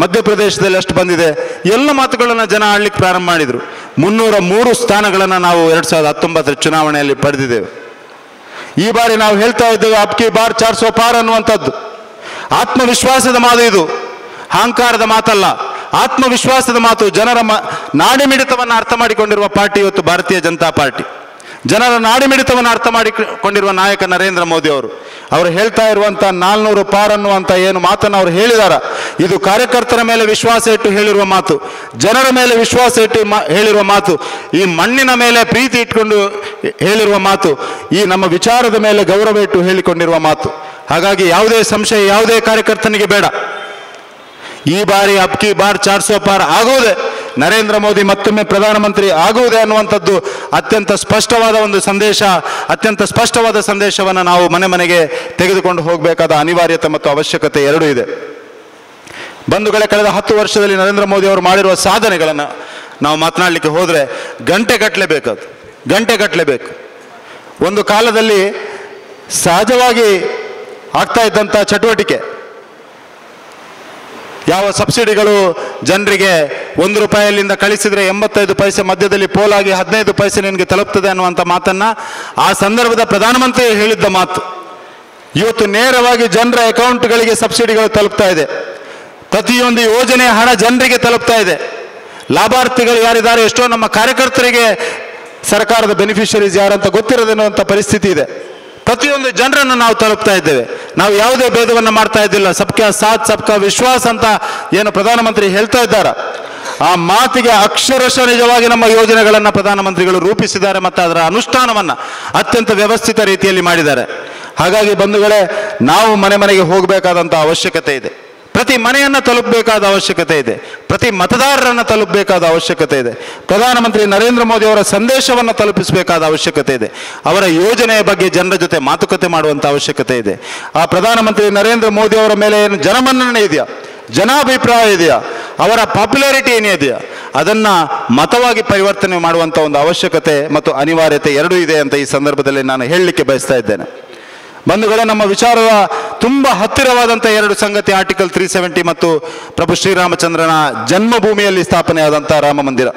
ಮಧ್ಯಪ್ರದೇಶದಲ್ಲಿ ಅಷ್ಟು ಬಂದಿದೆ. ಎಲ್ಲ ಮಾತುಗಳನ್ನು ಜನ ಆಡ್ಲಿಕ್ಕೆ ಪ್ರಾರಂಭ ಮಾಡಿದರು. ಮುನ್ನೂರ ಮೂರು ಸ್ಥಾನಗಳನ್ನು ನಾವು ಎರಡು ಸಾವಿರದ ಹತ್ತೊಂಬತ್ತರ ಚುನಾವಣೆಯಲ್ಲಿ ಪಡೆದಿದ್ದೇವೆ. ಈ ಬಾರಿ ನಾವು ಹೇಳ್ತಾ ಇದ್ದೇವೆ ಅಪ್ಕಿ ಬಾರ್ ಚಾರ್ ಸೋ ಪಾರ್ ಅನ್ನುವಂಥದ್ದು. ಆತ್ಮವಿಶ್ವಾಸದ ಮಾತು ಇದು. ಅಹಂಕಾರದ ಮಾತಲ್ಲ, ಆತ್ಮವಿಶ್ವಾಸದ ಮಾತು, ಜನರ ಮ, ನಾಡಿಮಿಡಿತವನ್ನು ಅರ್ಥ ಮಾಡಿಕೊಂಡಿರುವ ಪಾರ್ಟಿ ಇವತ್ತು ಭಾರತೀಯ ಜನತಾ ಪಾರ್ಟಿ. ಜನರ ನಾಡಿಮಿಡಿತವನ್ನು ಅರ್ಥ ಮಾಡಿಕೊಂಡಿರುವ ನಾಯಕ ನರೇಂದ್ರ ಮೋದಿ ಅವರು. ಅವರು ಹೇಳ್ತಾ ಇರುವಂಥ ನಾಲ್ನೂರು ಪಾರ್ ಅನ್ನುವಂಥ ಏನು ಮಾತನ್ನು ಅವರು ಹೇಳಿದಾರ. ಇದು ಕಾರ್ಯಕರ್ತರ ಮೇಲೆ ವಿಶ್ವಾಸ ಇಟ್ಟು ಹೇಳಿರುವ ಮಾತು. ಜನರ ಮೇಲೆ ವಿಶ್ವಾಸ ಇಟ್ಟು ಹೇಳಿರುವ ಮಾತು. ಈ ಮಣ್ಣಿನ ಮೇಲೆ ಪ್ರೀತಿ ಇಟ್ಕೊಂಡು ಹೇಳಿರುವ ಮಾತು. ಈ ನಮ್ಮ ವಿಚಾರದ ಮೇಲೆ ಗೌರವ ಇಟ್ಟು ಹೇಳಿಕೊಂಡಿರುವ ಮಾತು. ಹಾಗಾಗಿ ಯಾವುದೇ ಸಂಶಯ, ಯಾವುದೇ ಕಾರ್ಯಕರ್ತನಿಗೆ ಬೇಡ. ಈ ಬಾರಿ ಅಬ್ಕಿ ಬಾರ್ ಚಾರ್ ಸೋ ಪಾರ್ ಆಗುವುದೇ? ನರೇಂದ್ರ ಮೋದಿ ಮತ್ತೊಮ್ಮೆ ಪ್ರಧಾನಮಂತ್ರಿ ಆಗುವುದೇ ಅನ್ನುವಂಥದ್ದು ಅತ್ಯಂತ ಸ್ಪಷ್ಟವಾದ ಒಂದು ಸಂದೇಶ, ಅತ್ಯಂತ ಸ್ಪಷ್ಟವಾದ ಸಂದೇಶವನ್ನು ನಾವು ಮನೆ ಮನೆಗೆ ತೆಗೆದುಕೊಂಡು ಹೋಗಬೇಕಾದ ಅನಿವಾರ್ಯತೆ ಮತ್ತು ಅವಶ್ಯಕತೆ ಎರಡೂ ಇದೆ. ಬಂಧುಗಳೇ, ಕಳೆದ ಹತ್ತು ವರ್ಷದಲ್ಲಿ ನರೇಂದ್ರ ಮೋದಿ ಅವರು ಮಾಡಿರುವ ಸಾಧನೆಗಳನ್ನು ನಾವು ಮಾತನಾಡಲಿಕ್ಕೆ ಹೋದರೆ ಗಂಟೆ ಗಟ್ಟಲೆ ಬೇಕದು ಗಂಟೆ ಗಟ್ಟಲೆ ಬೇಕು ಒಂದು ಕಾಲದಲ್ಲಿ ಸಹಜವಾಗಿ ಆಗ್ತಾ ಇದ್ದಂಥ ಚಟುವಟಿಕೆ ಯಾವ ಸಬ್ಸಿಡಿಗಳು ಜನರಿಗೆ ಒಂದು ರೂಪಾಯಿಯಲ್ಲಿಂದ ಕಳಿಸಿದರೆ ಎಂಬತ್ತೈದು ಪೈಸೆ ಮಧ್ಯದಲ್ಲಿ ಪೋಲಾಗಿ ಹದಿನೈದು ಪೈಸೆ ನಿನಗೆ ತಲುಪ್ತದೆ ಅನ್ನುವಂಥ ಮಾತನ್ನು ಆ ಸಂದರ್ಭದ ಪ್ರಧಾನಮಂತ್ರಿ ಹೇಳಿದ್ದ ಮಾತು. ಇವತ್ತು ನೇರವಾಗಿ ಜನರ ಅಕೌಂಟ್ಗಳಿಗೆ ಸಬ್ಸಿಡಿಗಳು ತಲುಪ್ತಾ ಇದೆ. ಪ್ರತಿಯೊಂದು ಯೋಜನೆಯ ಹಣ ಜನರಿಗೆ ತಲುಪ್ತಾ ಇದೆ. ಲಾಭಾರ್ಥಿಗಳು ಯಾರಿದ್ದಾರೆ ಎಷ್ಟೋ ನಮ್ಮ ಕಾರ್ಯಕರ್ತರಿಗೆ ಸರ್ಕಾರದ ಬೆನಿಫಿಷರೀಸ್ ಯಾರಂತ ಗೊತ್ತಿರದೇನುವಂಥ ಪರಿಸ್ಥಿತಿ ಇದೆ. ಪ್ರತಿಯೊಂದು ಜನರನ್ನು ನಾವು ತಲುಪ್ತಾ ಇದ್ದೇವೆ. ನಾವು ಯಾವುದೇ ಭೇದವನ್ನು ಮಾಡ್ತಾ ಇದ್ದಿಲ್ಲ. ಸಬ್ಕಾ ಸಾಥ್, ಸಬ್ಕಾ ವಿಶ್ವಾಸ ಅಂತ ಏನು ಪ್ರಧಾನಮಂತ್ರಿ ಹೇಳ್ತಾ ಇದ್ದಾರೆ. ಆ ಮಾತಿಗೆ ಅಕ್ಷರಶಃ ನಿಜವಾಗಿ ನಮ್ಮ ಯೋಜನೆಗಳನ್ನು ಪ್ರಧಾನಮಂತ್ರಿಗಳು ರೂಪಿಸಿದ್ದಾರೆ ಮತ್ತು ಅದರ ಅನುಷ್ಠಾನವನ್ನು ಅತ್ಯಂತ ವ್ಯವಸ್ಥಿತ ರೀತಿಯಲ್ಲಿ ಮಾಡಿದ್ದಾರೆ. ಹಾಗಾಗಿ ಬಂಧುಗಳೇ, ನಾವು ಮನೆ ಮನೆಗೆ ಹೋಗಬೇಕಾದಂಥ ಅವಶ್ಯಕತೆ ಇದೆ. ಪ್ರತಿ ಮನೆಯನ್ನು ತಲುಪಬೇಕಾದ ಅವಶ್ಯಕತೆ ಇದೆ. ಪ್ರತಿ ಮತದಾರರನ್ನು ತಲುಪಬೇಕಾದ ಅವಶ್ಯಕತೆ ಇದೆ. ಪ್ರಧಾನಮಂತ್ರಿ ನರೇಂದ್ರ ಮೋದಿ ಅವರ ಸಂದೇಶವನ್ನು ತಲುಪಿಸಬೇಕಾದ ಅವಶ್ಯಕತೆ ಇದೆ. ಅವರ ಯೋಜನೆಯ ಬಗ್ಗೆ ಜನರ ಜೊತೆ ಮಾತುಕತೆ ಮಾಡುವಂಥ ಅವಶ್ಯಕತೆ ಇದೆ. ಆ ಪ್ರಧಾನಮಂತ್ರಿ ನರೇಂದ್ರ ಮೋದಿ ಅವರ ಮೇಲೆ ಏನು ಜನಮನ್ನಣೆ ಇದೆಯಾ? ಜನಾಭಿಪ್ರಾಯ ಇದೆಯಾ? ಅವರ ಪಾಪ್ಯುಲಾರಿಟಿ ಏನಿದೆಯಾ ಅದನ್ನು ಮತವಾಗಿ ಪರಿವರ್ತನೆ ಮಾಡುವಂಥ ಒಂದು ಅವಶ್ಯಕತೆ ಮತ್ತು ಅನಿವಾರ್ಯತೆ ಎರಡೂ ಇದೆ ಅಂತ ಈ ಸಂದರ್ಭದಲ್ಲಿ ನಾನು ಹೇಳಲಿಕ್ಕೆ ಬಯಸ್ತಾ ಇದ್ದೇನೆ. ಬಂಧುಗಳೇ, ನಮ್ಮ ವಿಚಾರದ ತುಂಬ ಹತ್ತಿರವಾದಂಥ ಎರಡು ಸಂಗತಿ ಆರ್ಟಿಕಲ್ ತ್ರೀ ಸೆವೆಂಟಿ ಮತ್ತು ಪ್ರಭು ಶ್ರೀರಾಮಚಂದ್ರನ ಜನ್ಮಭೂಮಿಯಲ್ಲಿ ಸ್ಥಾಪನೆಯಾದಂಥ ರಾಮ ಮಂದಿರ.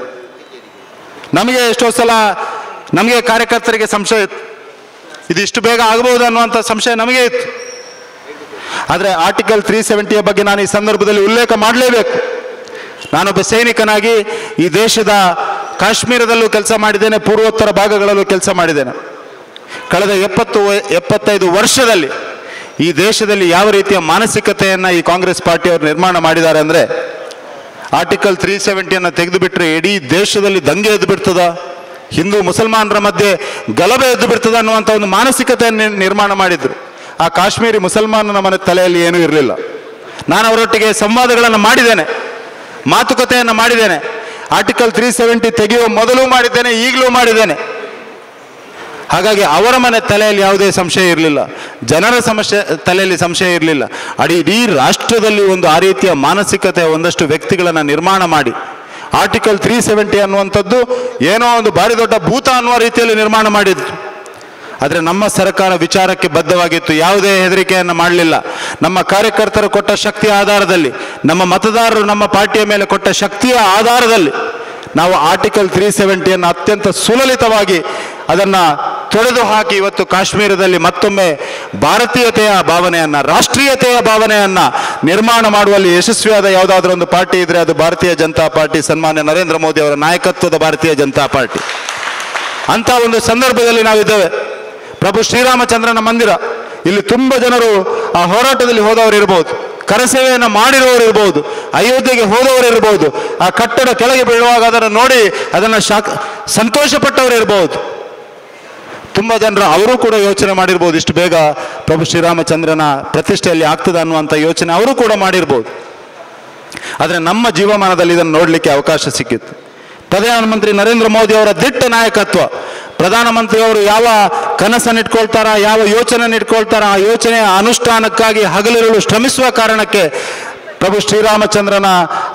ನಮಗೆ ಎಷ್ಟೋ ಸಲ ನಮಗೆ ಕಾರ್ಯಕರ್ತರಿಗೆ ಸಂಶಯ ಇತ್ತು. ಇದು ಇಷ್ಟು ಬೇಗ ಆಗಬಹುದು ಅನ್ನುವಂಥ ಸಂಶಯ ನಮಗೆ ಇತ್ತು. ಆದರೆ ಆರ್ಟಿಕಲ್ ತ್ರೀ ಸೆವೆಂಟಿಯ ಬಗ್ಗೆ ನಾನು ಈ ಸಂದರ್ಭದಲ್ಲಿ ಉಲ್ಲೇಖ ಮಾಡಲೇಬೇಕು. ನಾನೊಬ್ಬ ಸೈನಿಕನಾಗಿ ಈ ದೇಶದ ಕಾಶ್ಮೀರದಲ್ಲೂ ಕೆಲಸ ಮಾಡಿದ್ದೇನೆ, ಪೂರ್ವೋತ್ತರ ಭಾಗಗಳಲ್ಲೂ ಕೆಲಸ ಮಾಡಿದ್ದೇನೆ. ಕಳೆದ ಎಪ್ಪತ್ತು ಎಪ್ಪತ್ತೈದು ವರ್ಷದಲ್ಲಿ ಈ ದೇಶದಲ್ಲಿ ಯಾವ ರೀತಿಯ ಮಾನಸಿಕತೆಯನ್ನು ಈ ಕಾಂಗ್ರೆಸ್ ಪಾರ್ಟಿಯವರು ನಿರ್ಮಾಣ ಮಾಡಿದ್ದಾರೆ ಅಂದರೆ ಆರ್ಟಿಕಲ್ ತ್ರೀ ಸೆವೆಂಟಿಯನ್ನು ತೆಗೆದು ಬಿಟ್ಟರೆ ಇಡೀ ದೇಶದಲ್ಲಿ ದಂಗೆ ಎದ್ದು ಬಿಡ್ತದ, ಹಿಂದೂ ಮುಸಲ್ಮಾನರ ಮಧ್ಯೆ ಗಲಭೆ ಎದ್ದು ಬಿಡ್ತದ ಅನ್ನುವಂಥ ಒಂದು ಮಾನಸಿಕತೆಯನ್ನು ನಿರ್ಮಾಣ ಮಾಡಿದರು. ಆ ಕಾಶ್ಮೀರಿ ಮುಸಲ್ಮಾನನ ಮನೆ ತಲೆಯಲ್ಲಿ ಏನೂ ಇರಲಿಲ್ಲ. ನಾನು ಅವರೊಟ್ಟಿಗೆ ಸಂವಾದಗಳನ್ನು ಮಾಡಿದ್ದೇನೆ, ಮಾತುಕತೆಯನ್ನು ಮಾಡಿದ್ದೇನೆ, ಆರ್ಟಿಕಲ್ ತ್ರೀ ಸೆವೆಂಟಿ ತೆಗೆಯುವ ಮೊದಲು ಮಾಡಿದ್ದೇನೆ, ಈಗಲೂ ಮಾಡಿದ್ದೇನೆ. ಹಾಗಾಗಿ ಅವರ ಮನೆ ತಲೆಯಲ್ಲಿ ಯಾವುದೇ ಸಂಶಯ ಇರಲಿಲ್ಲ. ಜನರ ಸಮಸ್ಯೆ, ತಲೆಯಲ್ಲಿ ಸಂಶಯ ಇರಲಿಲ್ಲ. ಅಡಿ ಇಡೀ ರಾಷ್ಟ್ರದಲ್ಲಿ ಒಂದು ಆ ರೀತಿಯ ಮಾನಸಿಕತೆ ಒಂದಷ್ಟು ವ್ಯಕ್ತಿಗಳನ್ನು ನಿರ್ಮಾಣ ಮಾಡಿ. ಆರ್ಟಿಕಲ್ ತ್ರೀ ಸೆವೆಂಟಿ ಅನ್ನುವಂಥದ್ದು ಏನೋ ಒಂದು ಭಾರಿ ದೊಡ್ಡ ಭೂತ ಅನ್ನುವ ರೀತಿಯಲ್ಲಿ ನಿರ್ಮಾಣ ಮಾಡಿದ್ದು ಆದರೆ ನಮ್ಮ ಸರ್ಕಾರ ವಿಚಾರಕ್ಕೆ ಬದ್ಧವಾಗಿತ್ತು. ಯಾವುದೇ ಹೆದರಿಕೆಯನ್ನು ಮಾಡಲಿಲ್ಲ. ನಮ್ಮ ಕಾರ್ಯಕರ್ತರು ಕೊಟ್ಟ ಶಕ್ತಿಯ ಆಧಾರದಲ್ಲಿ, ನಮ್ಮ ಮತದಾರರು ನಮ್ಮ ಪಾರ್ಟಿಯ ಮೇಲೆ ಕೊಟ್ಟ ಶಕ್ತಿಯ ಆಧಾರದಲ್ಲಿ ನಾವು ಆರ್ಟಿಕಲ್ ತ್ರೀ ಸೆವೆಂಟಿಯನ್ನು ಅತ್ಯಂತ ಸುಲಲಿತವಾಗಿ ಅದನ್ನು ತೊಡೆದು ಹಾಕಿ ಇವತ್ತು ಕಾಶ್ಮೀರದಲ್ಲಿ ಮತ್ತೊಮ್ಮೆ ಭಾರತೀಯತೆಯ ಭಾವನೆಯನ್ನು, ರಾಷ್ಟ್ರೀಯತೆಯ ಭಾವನೆಯನ್ನು ನಿರ್ಮಾಣ ಮಾಡುವಲ್ಲಿ ಯಶಸ್ವಿಯಾದ ಯಾವುದಾದ್ರೂ ಒಂದು ಪಾರ್ಟಿ ಇದ್ರೆ ಅದು ಭಾರತೀಯ ಜನತಾ ಪಾರ್ಟಿ, ಸನ್ಮಾನ್ಯ ನರೇಂದ್ರ ಮೋದಿ ಅವರ ನಾಯಕತ್ವದ ಭಾರತೀಯ ಜನತಾ ಪಾರ್ಟಿ. ಅಂತ ಒಂದು ಸಂದರ್ಭದಲ್ಲಿ ನಾವಿದ್ದೇವೆ. ಪ್ರಭು ಶ್ರೀರಾಮಚಂದ್ರನ ಮಂದಿರ, ಇಲ್ಲಿ ತುಂಬ ಜನರು ಆ ಹೋರಾಟದಲ್ಲಿ ಹೋದವರು ಇರಬಹುದು ಕರಸೇವೆಯನ್ನು ಮಾಡಿರುವವರು ಇರಬಹುದು ಅಯೋಧ್ಯೆಗೆ ಹೋದವರು ಇರಬಹುದು ಆ ಕಟ್ಟಡ ಕೆಳಗೆ ಬೀಳುವಾಗ ಅದನ್ನು ನೋಡಿ ಅದನ್ನು ಶಾಕ್, ಸಂತೋಷಪಟ್ಟವರು ಇರಬಹುದು ತುಂಬ ಜನರು ಅವರು ಕೂಡ ಯೋಚನೆ ಮಾಡಿರ್ಬೋದು ಇಷ್ಟು ಬೇಗ ಪ್ರಭು ಶ್ರೀರಾಮಚಂದ್ರನ ಪ್ರತಿಷ್ಠೆಯಲ್ಲಿ ಆಗ್ತದೆ ಅನ್ನುವಂಥ ಯೋಚನೆ ಅವರು ಕೂಡ ಮಾಡಿರ್ಬೋದು. ಆದರೆ ನಮ್ಮ ಜೀವಮಾನದಲ್ಲಿ ಇದನ್ನು ನೋಡಲಿಕ್ಕೆ ಅವಕಾಶ ಸಿಕ್ಕಿತ್ತು. ಪ್ರಧಾನಮಂತ್ರಿ ನರೇಂದ್ರ ಮೋದಿ ಅವರ ದಿಟ್ಟ ನಾಯಕತ್ವ ಪ್ರಧಾನಮಂತ್ರಿಯವರು ಯಾವ ಕನಸನ್ನು ಇಟ್ಕೊಳ್ತಾರ, ಯಾವ ಯೋಚನೆ ಇಟ್ಕೊಳ್ತಾರ, ಆ ಯೋಚನೆಯ ಅನುಷ್ಠಾನಕ್ಕಾಗಿ ಹಗಲಿರುಳು ಶ್ರಮಿಸುವ ಕಾರಣಕ್ಕೆ ಪ್ರಭು ಶ್ರೀರಾಮಚಂದ್ರನ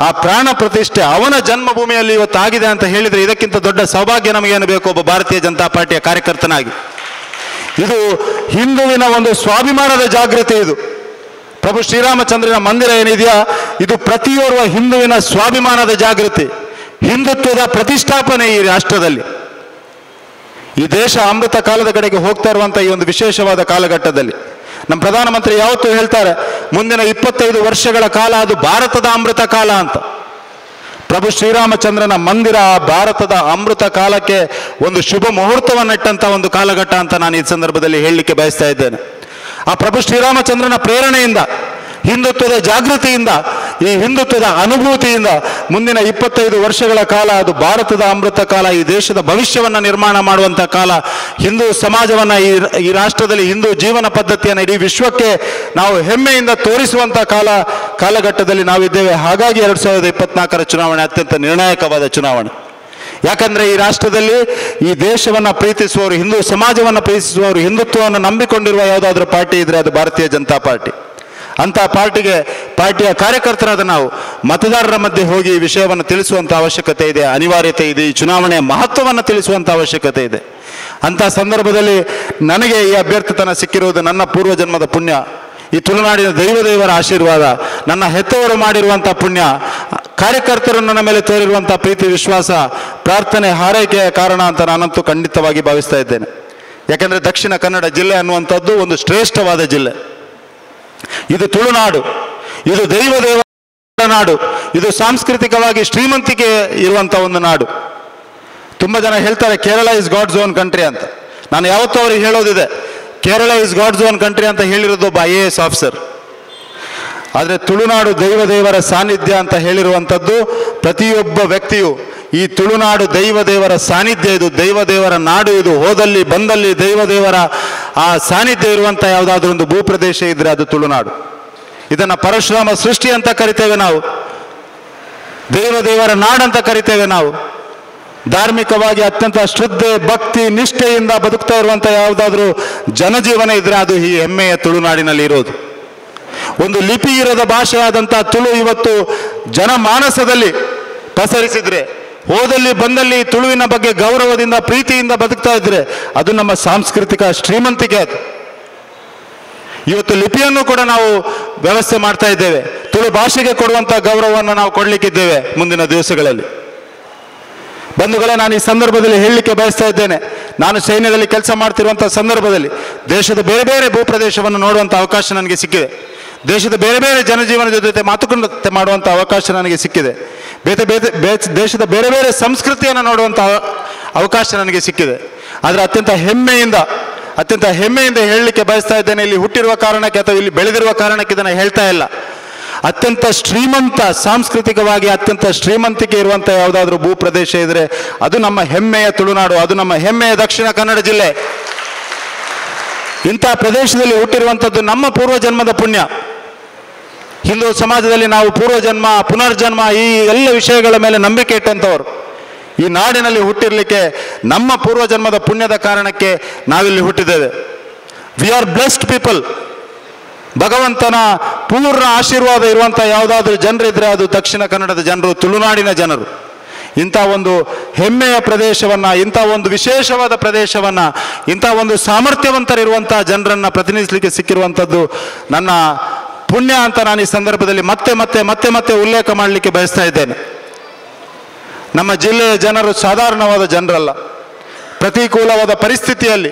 ಆ ಪ್ರಾಣ ಪ್ರತಿಷ್ಠೆ ಅವನ ಜನ್ಮಭೂಮಿಯಲ್ಲಿ ಇವತ್ತಾಗಿದೆ ಅಂತ ಹೇಳಿದರೆ ಇದಕ್ಕಿಂತ ದೊಡ್ಡ ಸೌಭಾಗ್ಯ ನಮಗೇನು ಬೇಕು? ಒಬ್ಬ ಭಾರತೀಯ ಜನತಾ ಪಾರ್ಟಿಯ ಕಾರ್ಯಕರ್ತನಾಗಿ. ಇದು ಹಿಂದುವಿನ ಒಂದು ಸ್ವಾಭಿಮಾನದ ಜಾಗೃತಿ ಇದು. ಪ್ರಭು ಶ್ರೀರಾಮಚಂದ್ರನ ಮಂದಿರ ಏನಿದೆಯಾ? ಇದು ಪ್ರತಿಯೋರ್ವ ಹಿಂದುವಿನ ಸ್ವಾಭಿಮಾನದ ಜಾಗೃತಿ. ಹಿಂದುತ್ವದ ಪ್ರತಿಷ್ಠಾಪನೆ ಈ ರಾಷ್ಟ್ರದಲ್ಲಿ. ಈ ದೇಶ ಅಮೃತ ಕಾಲದ ಕಡೆಗೆ ಹೋಗ್ತಾ ಇರುವಂಥ ಈ ಒಂದು ವಿಶೇಷವಾದ ಕಾಲಘಟ್ಟದಲ್ಲಿ. ನಮ್ಮ ಪ್ರಧಾನಮಂತ್ರಿ ಯಾವತ್ತೂ ಹೇಳ್ತಾರೆ, ಮುಂದಿನ ಇಪ್ಪತ್ತೈದು ವರ್ಷಗಳ ಕಾಲ ಅದು ಭಾರತದ ಅಮೃತ ಕಾಲ ಅಂತ. ಪ್ರಭು ಶ್ರೀರಾಮಚಂದ್ರನ ಮಂದಿರ ಭಾರತದ ಅಮೃತ ಕಾಲಕ್ಕೆ ಒಂದು ಶುಭ ಮುಹೂರ್ತವನ್ನಿಟ್ಟಂಥ ಒಂದು ಕಾಲಘಟ್ಟ ಅಂತ ನಾನು ಈ ಸಂದರ್ಭದಲ್ಲಿ ಹೇಳಲಿಕ್ಕೆ ಬಯಸ್ತಾ ಇದ್ದೇನೆ. ಆ ಪ್ರಭು ಶ್ರೀರಾಮಚಂದ್ರನ ಪ್ರೇರಣೆಯಿಂದ, ಹಿಂದುತ್ವದ ಜಾಗೃತಿಯಿಂದ ಈ ಹಿಂದುತ್ವದ ಅನುಭೂತಿಯಿಂದ ಮುಂದಿನ ಇಪ್ಪತ್ತೈದು ವರ್ಷಗಳ ಕಾಲ ಅದು ಭಾರತದ ಅಮೃತ ಕಾಲ, ಈ ದೇಶದ ಭವಿಷ್ಯವನ್ನು ನಿರ್ಮಾಣ ಮಾಡುವಂಥ ಕಾಲ, ಹಿಂದೂ ಸಮಾಜವನ್ನು ಈ ಈ ರಾಷ್ಟ್ರದಲ್ಲಿ ಹಿಂದೂ ಜೀವನ ಪದ್ಧತಿಯನ್ನು ಇಡೀ ವಿಶ್ವಕ್ಕೆ ನಾವು ಹೆಮ್ಮೆಯಿಂದ ತೋರಿಸುವಂಥ ಕಾಲ, ಕಾಲಘಟ್ಟದಲ್ಲಿ ನಾವಿದ್ದೇವೆ. ಹಾಗಾಗಿ ಎರಡು ಸಾವಿರದ ಇಪ್ಪತ್ನಾಲ್ಕರ ಚುನಾವಣೆ ಅತ್ಯಂತ ನಿರ್ಣಾಯಕವಾದ ಚುನಾವಣೆ. ಯಾಕಂದ್ರೆ ಈ ರಾಷ್ಟ್ರದಲ್ಲಿ ಈ ದೇಶವನ್ನ ಪ್ರೀತಿಸುವವರು, ಹಿಂದೂ ಸಮಾಜವನ್ನು ಪ್ರೀತಿಸುವವರು ಹಿಂದುತ್ವವನ್ನು ನಂಬಿಕೊಂಡಿರುವ ಯಾವುದಾದ್ರೂ ಪಾರ್ಟಿ ಇದ್ರೆ ಅದು ಭಾರತೀಯ ಜನತಾ ಪಾರ್ಟಿ. ಅಂತ ಪಾರ್ಟಿಗೆ, ಪಾರ್ಟಿಯ ಕಾರ್ಯಕರ್ತರಾದ ನಾವು, ಮತದಾರರ ಮಧ್ಯೆ ಹೋಗಿ ಈ ವಿಷಯವನ್ನು ತಿಳಿಸುವಂತ ಅವಶ್ಯಕತೆ ಇದೆ, ಅನಿವಾರ್ಯತೆ ಇದೆ, ಈ ಚುನಾವಣೆಯ ಮಹತ್ವವನ್ನು ತಿಳಿಸುವಂತ ಅವಶ್ಯಕತೆ ಇದೆ. ಅಂತ ಸಂದರ್ಭದಲ್ಲಿ ನನಗೆ ಈ ಅಭ್ಯರ್ಥಿತನ ಸಿಕ್ಕಿರುವುದು ನನ್ನ ಪೂರ್ವಜನ್ಮದ ಪುಣ್ಯ. ಈ ತುಳುನಾಡಿನ ದೈವದೇವರ ಆಶೀರ್ವಾದ, ನನ್ನ ಹೆತ್ತವರು ಮಾಡಿರುವಂಥ ಪುಣ್ಯ ಕಾರ್ಯಕರ್ತರು ನನ್ನ ಮೇಲೆ ತೋರಿರುವಂಥ ಪ್ರೀತಿ, ವಿಶ್ವಾಸ, ಪ್ರಾರ್ಥನೆ, ಹಾರೈಕೆಯ ಕಾರಣ ಅಂತ ನಾನಂತೂ ಖಂಡಿತವಾಗಿ ಭಾವಿಸ್ತಾ ಇದ್ದೇನೆ. ಯಾಕೆಂದರೆ ದಕ್ಷಿಣ ಕನ್ನಡ ಜಿಲ್ಲೆ ಅನ್ನುವಂಥದ್ದು ಒಂದು ಶ್ರೇಷ್ಠವಾದ ಜಿಲ್ಲೆ. ಇದು ತುಳುನಾಡು, ಇದು ದೈವದೇವ ನಾಡು, ಇದು ಸಾಂಸ್ಕೃತಿಕವಾಗಿ ಶ್ರೀಮಂತಿಕೆ ಇರುವಂಥ ಒಂದು ನಾಡು. ತುಂಬಾ ಜನ ಹೇಳ್ತಾರೆ, Kerala is God's own country ಅಂತ. ನಾನು ಯಾವತ್ತೂ ಅವ್ರಿಗೆ ಹೇಳೋದಿದೆ, Kerala is God's own country ಅಂತ ಹೇಳಿರೋದು ಒಬ್ಬ ಐ ಎ ಎಸ್ ಆಫೀಸರ್ ಆದರೆ ತುಳುನಾಡು ದೈವ ದೇವರ ಸಾನ್ನಿಧ್ಯ ಅಂತ ಹೇಳಿರುವಂಥದ್ದು ಪ್ರತಿಯೊಬ್ಬ ವ್ಯಕ್ತಿಯು ಈ ತುಳುನಾಡು ದೈವ ದೇವರ ಸಾನ್ನಿಧ್ಯ ಇದು ದೈವ ದೇವರ ನಾಡು ಇದು, ಹೋದಲ್ಲಿ ಬಂದಲ್ಲಿ ದೈವ ದೇವರ ಆ ಸಾನ್ನಿಧ್ಯ ಇರುವಂಥ ಯಾವುದಾದ್ರೂ ಒಂದು ಭೂಪ್ರದೇಶ ಇದ್ರೆ ಅದು ತುಳುನಾಡು. ಇದನ್ನು ಪರಶುರಾಮ ಸೃಷ್ಟಿ ಅಂತ ಕರಿತೇವೆ ನಾವು. ದೇವ ದೇವರ ನಾಡಂತ ಕರಿತೇವೆ ನಾವು. ಧಾರ್ಮಿಕವಾಗಿ ಅತ್ಯಂತ ಶ್ರದ್ಧೆ ಭಕ್ತಿ, ನಿಷ್ಠೆಯಿಂದ ಬದುಕ್ತಾ ಇರುವಂಥ ಯಾವುದಾದ್ರೂ ಜನಜೀವನ ಇದ್ರೆ ಅದು ಈ ಹೆಮ್ಮೆಯ ತುಳುನಾಡಿನಲ್ಲಿ ಇರೋದು. ಒಂದು ಲಿಪಿ ಇರದ ಭಾಷೆಯಾದಂಥ ತುಳು ಇವತ್ತು ಜನಮಾನಸದಲ್ಲಿ ಪಸರಿಸಿದ್ರೆ ಹೋದಲ್ಲಿ ಬಂದಲ್ಲಿ ತುಳುವಿನ ಬಗ್ಗೆ ಗೌರವದಿಂದ, ಪ್ರೀತಿಯಿಂದ ಬದುಕ್ತಾ ಇದ್ರೆ ಅದು ನಮ್ಮ ಸಾಂಸ್ಕೃತಿಕ ಶ್ರೀಮಂತಿಕೆ ಅದು. ಇವತ್ತು ಲಿಪಿಯನ್ನು ಕೂಡ ನಾವು ವ್ಯವಸ್ಥೆ ಮಾಡ್ತಾ ಇದ್ದೇವೆ. ತುಳು ಭಾಷೆಗೆ ಕೊಡುವಂಥ ಗೌರವವನ್ನು ನಾವು ಕೊಡಲಿಕ್ಕಿದ್ದೇವೆ ಮುಂದಿನ ದಿವಸಗಳಲ್ಲಿ. ಬಂಧುಗಳೇ, ನಾನು ಈ ಸಂದರ್ಭದಲ್ಲಿ ಹೇಳಲಿಕ್ಕೆ ಬಯಸ್ತಾ ಇದ್ದೇನೆ. ನಾನು ಸೈನ್ಯದಲ್ಲಿ ಕೆಲಸ ಮಾಡ್ತಿರುವಂಥ ಸಂದರ್ಭದಲ್ಲಿ ದೇಶದ ಬೇರೆ ಬೇರೆ ಭೂಪ್ರದೇಶವನ್ನು ನೋಡುವಂಥ ಅವಕಾಶ ನನಗೆ ಸಿಕ್ಕಿದೆ. ದೇಶದ ಬೇರೆ ಬೇರೆ ಜನಜೀವನದ ಜೊತೆ ಮಾತುಕತೆ ಮಾಡುವಂಥ ಅವಕಾಶ ನನಗೆ ಸಿಕ್ಕಿದೆ. ಬೇರೆ ಬೇರೆ ದೇಶದ ಬೇರೆ ಬೇರೆ ಸಂಸ್ಕೃತಿಯನ್ನು ನೋಡುವಂಥ ಅವಕಾಶ ನನಗೆ ಸಿಕ್ಕಿದೆ. ಆದರೆ ಅತ್ಯಂತ ಹೆಮ್ಮೆಯಿಂದ ಅತ್ಯಂತ ಹೆಮ್ಮೆಯಿಂದ ಹೇಳಲಿಕ್ಕೆ ಬಯಸ್ತಾ ಇದ್ದೇನೆ, ಇಲ್ಲಿ ಹುಟ್ಟಿರುವ ಕಾರಣಕ್ಕೆ ಅಥವಾ ಇಲ್ಲಿ ಬೆಳೆದಿರುವ ಕಾರಣಕ್ಕೆ ಇದನ್ನು ಹೇಳ್ತಾ ಇಲ್ಲ. ಅತ್ಯಂತ ಶ್ರೀಮಂತ, ಸಾಂಸ್ಕೃತಿಕವಾಗಿ ಅತ್ಯಂತ ಶ್ರೀಮಂತಿಕೆ ಇರುವಂಥ ಯಾವುದಾದ್ರೂ ಭೂಪ್ರದೇಶ ಇದ್ರೆ ಅದು ನಮ್ಮ ಹೆಮ್ಮೆಯ ತುಳುನಾಡು, ಅದು ನಮ್ಮ ಹೆಮ್ಮೆಯ ದಕ್ಷಿಣ ಕನ್ನಡ ಜಿಲ್ಲೆ. ಇಂಥ ಪ್ರದೇಶದಲ್ಲಿ ಹುಟ್ಟಿರುವಂಥದ್ದು ನಮ್ಮ ಪೂರ್ವ ಜನ್ಮದ ಪುಣ್ಯ. ಹಿಂದೂ ಸಮಾಜದಲ್ಲಿ ನಾವು ಪೂರ್ವಜನ್ಮ, ಪುನರ್ಜನ್ಮ, ಈ ಎಲ್ಲ ವಿಷಯಗಳ ಮೇಲೆ ನಂಬಿಕೆ ಇಟ್ಟಂಥವ್ರು. ಈ ನಾಡಿನಲ್ಲಿ ಹುಟ್ಟಿರಲಿಕ್ಕೆ ನಮ್ಮ ಪೂರ್ವಜನ್ಮದ ಪುಣ್ಯದ ಕಾರಣಕ್ಕೆ ನಾವಿಲ್ಲಿ ಹುಟ್ಟಿದ್ದೇವೆ. ವಿ ಆರ್ ಬ್ಲೆಸ್ಡ್ ಪೀಪಲ್ ಭಗವಂತನ ಪೂರ್ಣ ಆಶೀರ್ವಾದ ಇರುವಂಥ ಯಾವುದಾದ್ರೂ ಜನರಿದ್ರೆ ಅದು ದಕ್ಷಿಣ ಕನ್ನಡದ ಜನರು, ತುಳುನಾಡಿನ ಜನರು. ಇಂಥ ಒಂದು ಹೆಮ್ಮೆಯ ಪ್ರದೇಶವನ್ನು, ಇಂಥ ಒಂದು ವಿಶೇಷವಾದ ಪ್ರದೇಶವನ್ನು, ಇಂಥ ಒಂದು ಸಾಮರ್ಥ್ಯವಂತರಿರುವಂಥ ಜನರನ್ನು ಪ್ರತಿನಿಧಿಸಲಿಕ್ಕೆ ಸಿಕ್ಕಿರುವಂಥದ್ದು ನನ್ನ ಪುಣ್ಯ ಅಂತ ನಾನು ಈ ಸಂದರ್ಭದಲ್ಲಿ ಮತ್ತೆ ಮತ್ತೆ ಮತ್ತೆ ಮತ್ತೆ ಉಲ್ಲೇಖ ಮಾಡಲಿಕ್ಕೆ ಬಯಸ್ತಾ ಇದ್ದೇನೆ. ನಮ್ಮ ಜಿಲ್ಲೆಯ ಜನರು ಸಾಧಾರಣವಾದ ಜನರಲ್ಲ. ಪ್ರತಿಕೂಲವಾದ ಪರಿಸ್ಥಿತಿಯಲ್ಲಿ,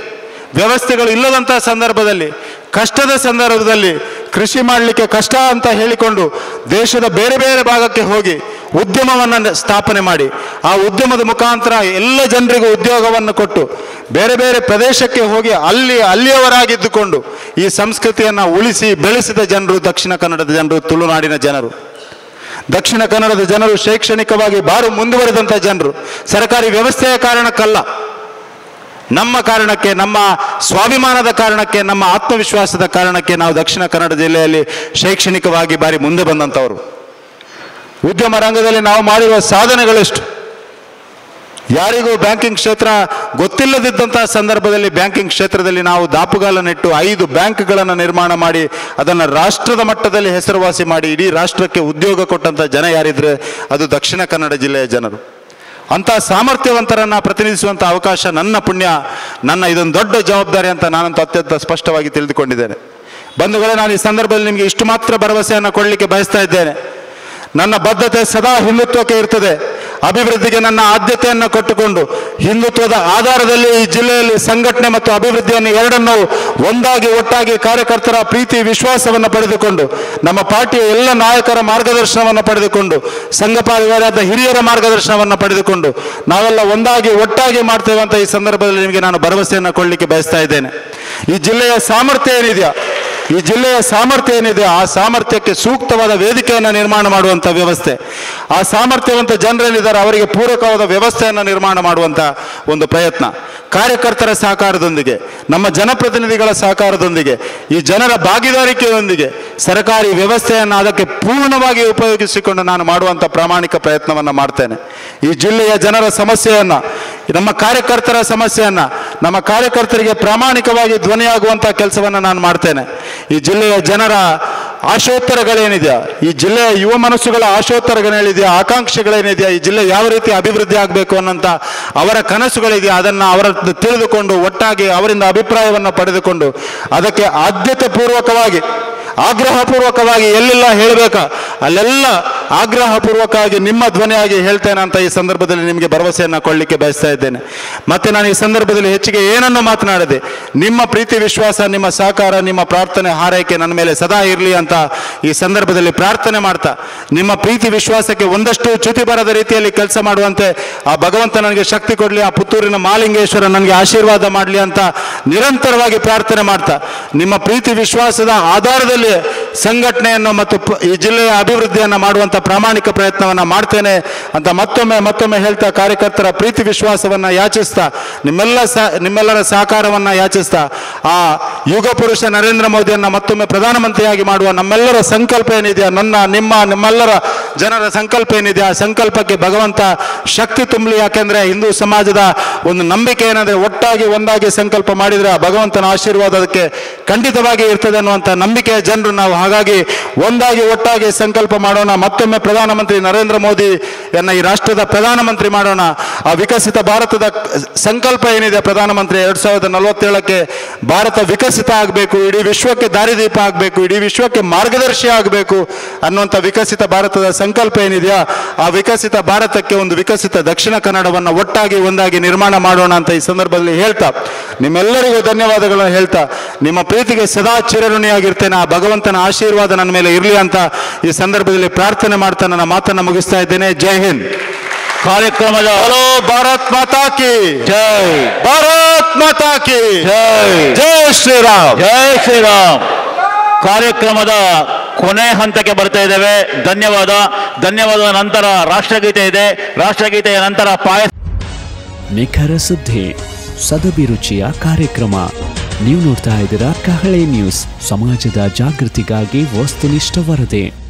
ವ್ಯವಸ್ಥೆಗಳು ಇಲ್ಲದಂತಹ ಸಂದರ್ಭದಲ್ಲಿ, ಕಷ್ಟದ ಸಂದರ್ಭದಲ್ಲಿ ಕೃಷಿ ಮಾಡಲಿಕ್ಕೆ ಕಷ್ಟ ಅಂತ ಹೇಳಿಕೊಂಡು ದೇಶದ ಬೇರೆ ಬೇರೆ ಭಾಗಕ್ಕೆ ಹೋಗಿ ಉದ್ಯಮವನ್ನು ಸ್ಥಾಪನೆ ಮಾಡಿ, ಆ ಉದ್ಯಮದ ಮುಖಾಂತರ ಎಲ್ಲ ಜನರಿಗೂ ಉದ್ಯೋಗವನ್ನು ಕೊಟ್ಟು, ಬೇರೆ ಬೇರೆ ಪ್ರದೇಶಕ್ಕೆ ಹೋಗಿ ಅಲ್ಲಿ, ಅಲ್ಲಿಯವರಾಗಿದ್ದುಕೊಂಡು ಈ ಸಂಸ್ಕೃತಿಯನ್ನು ಉಳಿಸಿ ಬೆಳೆಸಿದ ಜನರು ದಕ್ಷಿಣ ಕನ್ನಡದ ಜನರು, ತುಳುನಾಡಿನ ಜನರು. ದಕ್ಷಿಣ ಕನ್ನಡದ ಜನರು ಶೈಕ್ಷಣಿಕವಾಗಿ ಬಾರು ಮುಂದುವರೆದಂಥ ಜನರು. ಸರ್ಕಾರಿ ವ್ಯವಸ್ಥೆಯ ಕಾರಣಕ್ಕಲ್ಲ. ನಮ್ಮ ಕಾರಣಕ್ಕೆ, ನಮ್ಮ ಸ್ವಾಭಿಮಾನದ ಕಾರಣಕ್ಕೆ, ನಮ್ಮ ಆತ್ಮವಿಶ್ವಾಸದ ಕಾರಣಕ್ಕೆ ನಾವು ದಕ್ಷಿಣ ಕನ್ನಡ ಜಿಲ್ಲೆಯಲ್ಲಿ ಶೈಕ್ಷಣಿಕವಾಗಿ ಬಾರಿ ಮುಂದೆ ಬಂದಂಥವರು. ಉದ್ಯಮ ರಂಗದಲ್ಲಿ ನಾವು ಮಾಡಿರುವ ಸಾಧನೆಗಳೆಷ್ಟು. ಯಾರಿಗೂ ಬ್ಯಾಂಕಿಂಗ್ ಕ್ಷೇತ್ರ ಗೊತ್ತಿಲ್ಲದಿದ್ದಂತಹ ಸಂದರ್ಭದಲ್ಲಿ ಬ್ಯಾಂಕಿಂಗ್ ಕ್ಷೇತ್ರದಲ್ಲಿ ನಾವು ದಾಪುಗಾಲನ್ನಿಟ್ಟು ಐದು ಬ್ಯಾಂಕ್ಗಳನ್ನು ನಿರ್ಮಾಣ ಮಾಡಿ, ಅದನ್ನು ರಾಷ್ಟ್ರದ ಮಟ್ಟದಲ್ಲಿ ಹೆಸರುವಾಸಿ ಮಾಡಿ, ಇಡೀ ರಾಷ್ಟ್ರಕ್ಕೆ ಉದ್ಯೋಗ ಕೊಟ್ಟಂಥ ಜನ ಯಾರಿದ್ರೆ ಅದು ದಕ್ಷಿಣ ಕನ್ನಡ ಜಿಲ್ಲೆಯ ಜನರು. ಅಂಥ ಸಾಮರ್ಥ್ಯವಂತರನ್ನು ಪ್ರತಿನಿಧಿಸುವಂಥ ಅವಕಾಶ ನನ್ನ ಪುಣ್ಯ, ನನ್ನ ಇದೊಂದು ದೊಡ್ಡ ಜವಾಬ್ದಾರಿ ಅಂತ ನಾನಂತೂ ಅತ್ಯಂತ ಸ್ಪಷ್ಟವಾಗಿ ತಿಳಿದುಕೊಂಡಿದ್ದೇನೆ. ಬಂಧುಗಳೇ, ನಾನು ಈ ಸಂದರ್ಭದಲ್ಲಿ ನಿಮಗೆ ಇಷ್ಟು ಮಾತ್ರ ಭರವಸೆಯನ್ನು ಕೊಡಲಿಕ್ಕೆ ಬಯಸ್ತಾ ಇದ್ದೇನೆ. ನನ್ನ ಬದ್ಧತೆ ಸದಾ ಹಿಂದುತ್ವಕ್ಕೆ ಇರ್ತದೆ. ಅಭಿವೃದ್ಧಿಗೆ ನನ್ನ ಆದ್ಯತೆಯನ್ನು ಕೊಟ್ಟುಕೊಂಡು ಹಿಂದುತ್ವದ ಆಧಾರದಲ್ಲಿ ಈ ಜಿಲ್ಲೆಯಲ್ಲಿ ಸಂಘಟನೆ ಮತ್ತು ಅಭಿವೃದ್ಧಿಯನ್ನು ಎರಡನ್ನೂ ಒಂದಾಗಿ ಒಟ್ಟಾಗಿ ಕಾರ್ಯಕರ್ತರ ಪ್ರೀತಿ, ವಿಶ್ವಾಸವನ್ನು ಪಡೆದುಕೊಂಡು, ನಮ್ಮ ಪಾರ್ಟಿಯ ಎಲ್ಲ ನಾಯಕರ ಮಾರ್ಗದರ್ಶನವನ್ನು ಪಡೆದುಕೊಂಡು, ಸಂಘ ಹಿರಿಯರ ಮಾರ್ಗದರ್ಶನವನ್ನು ಪಡೆದುಕೊಂಡು, ನಾವೆಲ್ಲ ಒಂದಾಗಿ ಒಟ್ಟಾಗಿ ಮಾಡ್ತೇವೆ ಅಂತ ಈ ಸಂದರ್ಭದಲ್ಲಿ ನಿಮಗೆ ನಾನು ಭರವಸೆಯನ್ನು ಕೊಡಲಿಕ್ಕೆ ಬಯಸ್ತಾ ಇದ್ದೇನೆ. ಈ ಜಿಲ್ಲೆಯ ಸಾಮರ್ಥ್ಯ ಏನಿದೆಯಾ ಈ ಜಿಲ್ಲೆಯ ಸಾಮರ್ಥ್ಯ ಏನಿದೆ, ಆ ಸಾಮರ್ಥ್ಯಕ್ಕೆ ಸೂಕ್ತವಾದ ವೇದಿಕೆಯನ್ನು ನಿರ್ಮಾಣ ಮಾಡುವಂಥ ವ್ಯವಸ್ಥೆ. ಆ ಸಾಮರ್ಥ್ಯವಂತ ಜನರೇನಿದ್ದಾರೆ ಅವರಿಗೆ ಪೂರಕವಾದ ವ್ಯವಸ್ಥೆಯನ್ನು ನಿರ್ಮಾಣ ಮಾಡುವಂಥ ಒಂದು ಪ್ರಯತ್ನ. ಕಾರ್ಯಕರ್ತರ ಸಹಕಾರದೊಂದಿಗೆ, ನಮ್ಮ ಜನಪ್ರತಿನಿಧಿಗಳ ಸಹಕಾರದೊಂದಿಗೆ, ಈ ಜನರ ಭಾಗಿದಾರಿಕೆಯೊಂದಿಗೆ ಸರ್ಕಾರಿ ವ್ಯವಸ್ಥೆಯನ್ನು ಅದಕ್ಕೆ ಪೂರ್ಣವಾಗಿ ಉಪಯೋಗಿಸಿಕೊಂಡು ನಾನು ಮಾಡುವಂಥ ಪ್ರಾಮಾಣಿಕ ಪ್ರಯತ್ನವನ್ನು ಮಾಡ್ತೇನೆ. ಈ ಜಿಲ್ಲೆಯ ಜನರ ಸಮಸ್ಯೆಯನ್ನು ನಮ್ಮ ಕಾರ್ಯಕರ್ತರ ಸಮಸ್ಯೆಯನ್ನು, ನಮ್ಮ ಕಾರ್ಯಕರ್ತರಿಗೆ ಪ್ರಾಮಾಣಿಕವಾಗಿ ಧ್ವನಿಯಾಗುವಂಥ ಕೆಲಸವನ್ನು ನಾನು ಮಾಡ್ತೇನೆ. ಈ ಜಿಲ್ಲೆಯ ಜನರ ಆಶೋತ್ತರಗಳೇನಿದೆಯಾ ಈ ಜಿಲ್ಲೆಯ ಯುವ ಮನಸ್ಸುಗಳ ಆಶೋತ್ತರಗಳೇನಿದೆಯಾ ಆಕಾಂಕ್ಷೆಗಳೇನಿದೆಯಾ ಈ ಜಿಲ್ಲೆ ಯಾವ ರೀತಿ ಅಭಿವೃದ್ಧಿ ಆಗಬೇಕು ಅನ್ನೋಂಥ ಅವರ ಕನಸುಗಳಿದೆಯಾ ಅದನ್ನು ಅವರ ತಿಳಿದುಕೊಂಡು ಒಟ್ಟಾಗಿ ಅವರಿಂದ ಅಭಿಪ್ರಾಯವನ್ನು ಪಡೆದುಕೊಂಡು ಅದಕ್ಕೆ ಆದ್ಯತೆ ಪೂರ್ವಕವಾಗಿ ಆಗ್ರಹಪೂರ್ವಕವಾಗಿ ಎಲ್ಲೆಲ್ಲ ಹೇಳಬೇಕಾ? ಅಲ್ಲೆಲ್ಲ ಆಗ್ರಹಪೂರ್ವಕವಾಗಿ ನಿಮ್ಮ ಧ್ವನಿಯಾಗಿ ಹೇಳ್ತೇನೆ ಅಂತ ಈ ಸಂದರ್ಭದಲ್ಲಿ ನಿಮಗೆ ಭರವಸೆಯನ್ನು ಕೊಡಲಿಕ್ಕೆ ಬಯಸ್ತಾ ಇದ್ದೇನೆ. ಮತ್ತೆ ನಾನು ಈ ಸಂದರ್ಭದಲ್ಲಿ ಹೆಚ್ಚಿಗೆ ಏನನ್ನು ಮಾತನಾಡದೆ, ನಿಮ್ಮ ಪ್ರೀತಿ, ವಿಶ್ವಾಸ, ನಿಮ್ಮ ಸಹಕಾರ, ನಿಮ್ಮ ಪ್ರಾರ್ಥನೆ, ಹಾರೈಕೆ ನನ್ನ ಮೇಲೆ ಸದಾ ಇರಲಿ ಅಂತ ಈ ಸಂದರ್ಭದಲ್ಲಿ ಪ್ರಾರ್ಥನೆ ಮಾಡ್ತಾ, ನಿಮ್ಮ ಪ್ರೀತಿ, ವಿಶ್ವಾಸಕ್ಕೆ ಒಂದಷ್ಟು ಚ್ಯುತಿ ಬರದ ರೀತಿಯಲ್ಲಿ ಕೆಲಸ ಮಾಡುವಂತೆ ಆ ಭಗವಂತ ನನಗೆ ಶಕ್ತಿ ಕೊಡಲಿ, ಆ ಪುತ್ತೂರಿನ ಮಾಲಿಂಗೇಶ್ವರ ನನಗೆ ಆಶೀರ್ವಾದ ಮಾಡಲಿ ಅಂತ ನಿರಂತರವಾಗಿ ಪ್ರಾರ್ಥನೆ ಮಾಡ್ತಾ, ನಿಮ್ಮ ಪ್ರೀತಿ, ವಿಶ್ವಾಸದ ಆಧಾರದಲ್ಲಿ ಸಂಘಟನೆಯನ್ನು ಮತ್ತು ಈ ಜಿಲ್ಲೆಯ ಅಭಿವೃದ್ಧಿಯನ್ನು ಮಾಡುವಂಥ ಪ್ರಾಮಾಣಿಕ ಪ್ರಯತ್ನವನ್ನು ಮಾಡ್ತೇನೆ ಅಂತ ಮತ್ತೊಮ್ಮೆ ಮತ್ತೊಮ್ಮೆ ಹೇಳ್ತಾ ಕಾರ್ಯಕರ್ತರ ಪ್ರೀತಿ ವಿಶ್ವಾಸವನ್ನು ಯಾಚಿಸ್ತಾ, ನಿಮ್ಮೆಲ್ಲ ಸಹ ನಿಮ್ಮೆಲ್ಲರ ಸಹಕಾರವನ್ನು ಯಾಚಿಸ್ತಾ, ಆ ಯುಗ ಪುರುಷ ನರೇಂದ್ರ ಮೋದಿಯನ್ನು ಮತ್ತೊಮ್ಮೆ ಪ್ರಧಾನಮಂತ್ರಿಯಾಗಿ ಮಾಡುವ ನಮ್ಮೆಲ್ಲರ ಸಂಕಲ್ಪ ಏನಿದೆಯಾ, ನನ್ನ, ನಿಮ್ಮ, ನಿಮ್ಮೆಲ್ಲರ ಜನರ ಸಂಕಲ್ಪ ಏನಿದೆ ಆ ಸಂಕಲ್ಪಕ್ಕೆ ಭಗವಂತ ಶಕ್ತಿ ತುಂಬಲಿ, ಯಾಕೆಂದರೆ ಹಿಂದೂ ಸಮಾಜದ ಒಂದು ನಂಬಿಕೆ ಏನಂದ್ರೆ ಒಟ್ಟಾಗಿ, ಒಂದಾಗಿ ಸಂಕಲ್ಪ ಮಾಡಿದರೆ ಆ ಭಗವಂತನ ಆಶೀರ್ವಾದ ಅದಕ್ಕೆ ಖಂಡಿತವಾಗಿ ಇರ್ತದೆ ಅನ್ನುವಂಥ ನಂಬಿಕೆಯ ಜನರು ನಾವು ಹಾಗಾಗಿ ಒಂದಾಗಿ, ಒಟ್ಟಾಗಿ ಸಂಕಲ್ಪ ಮಾಡೋಣ. ಮತ್ತೊಮ್ಮೆ ಪ್ರಧಾನಮಂತ್ರಿ ನರೇಂದ್ರ ಮೋದಿಯನ್ನ ಈ ರಾಷ್ಟ್ರದ ಪ್ರಧಾನಮಂತ್ರಿ ಮಾಡೋಣ. ಆ ವಿಕಸಿತ ಭಾರತದ ಸಂಕಲ್ಪ ಏನಿದೆ ಪ್ರಧಾನಮಂತ್ರಿ, ಎರಡ್ ಸಾವಿರದ ನಲವತ್ತೇಳಕ್ಕೆ ಭಾರತ ವಿಕಸಿತ ಆಗಬೇಕು, ಇಡೀ ವಿಶ್ವಕ್ಕೆ ದಾರಿದೀಪ ಆಗಬೇಕು, ಇಡೀ ವಿಶ್ವಕ್ಕೆ ಮಾರ್ಗದರ್ಶಿ ಆಗಬೇಕು ಅನ್ನುವಂಥ ವಿಕಸಿತ ಭಾರತದ ಸಂಕಲ್ಪ ಏನಿದೆಯಾ, ಆ ವಿಕಸಿತ ಭಾರತಕ್ಕೆ ಒಂದು ವಿಕಸಿತ ದಕ್ಷಿಣ ಕನ್ನಡವನ್ನು ಒಟ್ಟಾಗಿ, ಒಂದಾಗಿ ನಿರ್ಮಾಣ ಮಾಡೋಣ ಅಂತ ಈ ಸಂದರ್ಭದಲ್ಲಿ ಹೇಳ್ತಾ ನಿಮ್ಮೆಲ್ಲರಿಗೂ ಧನ್ಯವಾದಗಳನ್ನು ಹೇಳ್ತಾ ನಿಮ್ಮ ಪ್ರೀತಿಗೆ ಸದಾ ಚಿರಋಣಿಯಾಗಿರ್ತೇನೆ ಆ ಭಗವಂತನ ಆಶೀರ್ವಾದ ನನ್ನ ಮೇಲೆ ಇರಲಿ ಅಂತ ಈ ಸಂದರ್ಭದಲ್ಲಿ ಪ್ರಾರ್ಥನೆ ಮಾಡ್ತಾ ನನ್ನ ಮಾತನ್ನು ಮುಗಿಸ್ತಾ ಇದ್ದೇನೆ. ಜೈ ಹಿಂದ್. ಕಾರ್ಯಕ್ರಮದ ಹಲೋ ಭಾರತ್ ಮಾತಾ ಕಿ ಜೈ. ಭಾರತ್ ಮಾತಾ ಕಿ ಜೈ. ಜೈ ಶ್ರೀರಾಮ್. ಜೈ ಶ್ರೀರಾಮ್. ಕಾರ್ಯಕ್ರಮದ ಕೊನೆ ಹಂತಕ್ಕೆ ಬರ್ತಾ ಇದ್ದೇವೆ. ಧನ್ಯವಾದ. ಧನ್ಯವಾದ ನಂತರ ರಾಷ್ಟ್ರಗೀತೆ ಇದೆ. ರಾಷ್ಟ್ರಗೀತೆಯ ನಂತರ ಪಾಯ ನಿಖರ ಸುದ್ದಿ ಸದಭಿರುಚಿಯ ಕಾರ್ಯಕ್ರಮ. ನೀವು ನೋಡ್ತಾ ಇದ್ದೀರಾ ಕಹಳೆ ನ್ಯೂಸ್ ಸಮಾಜದ ಜಾಗೃತಿಗಾಗಿ ವಸ್ತುನಿಷ್ಠ ವರದಿ.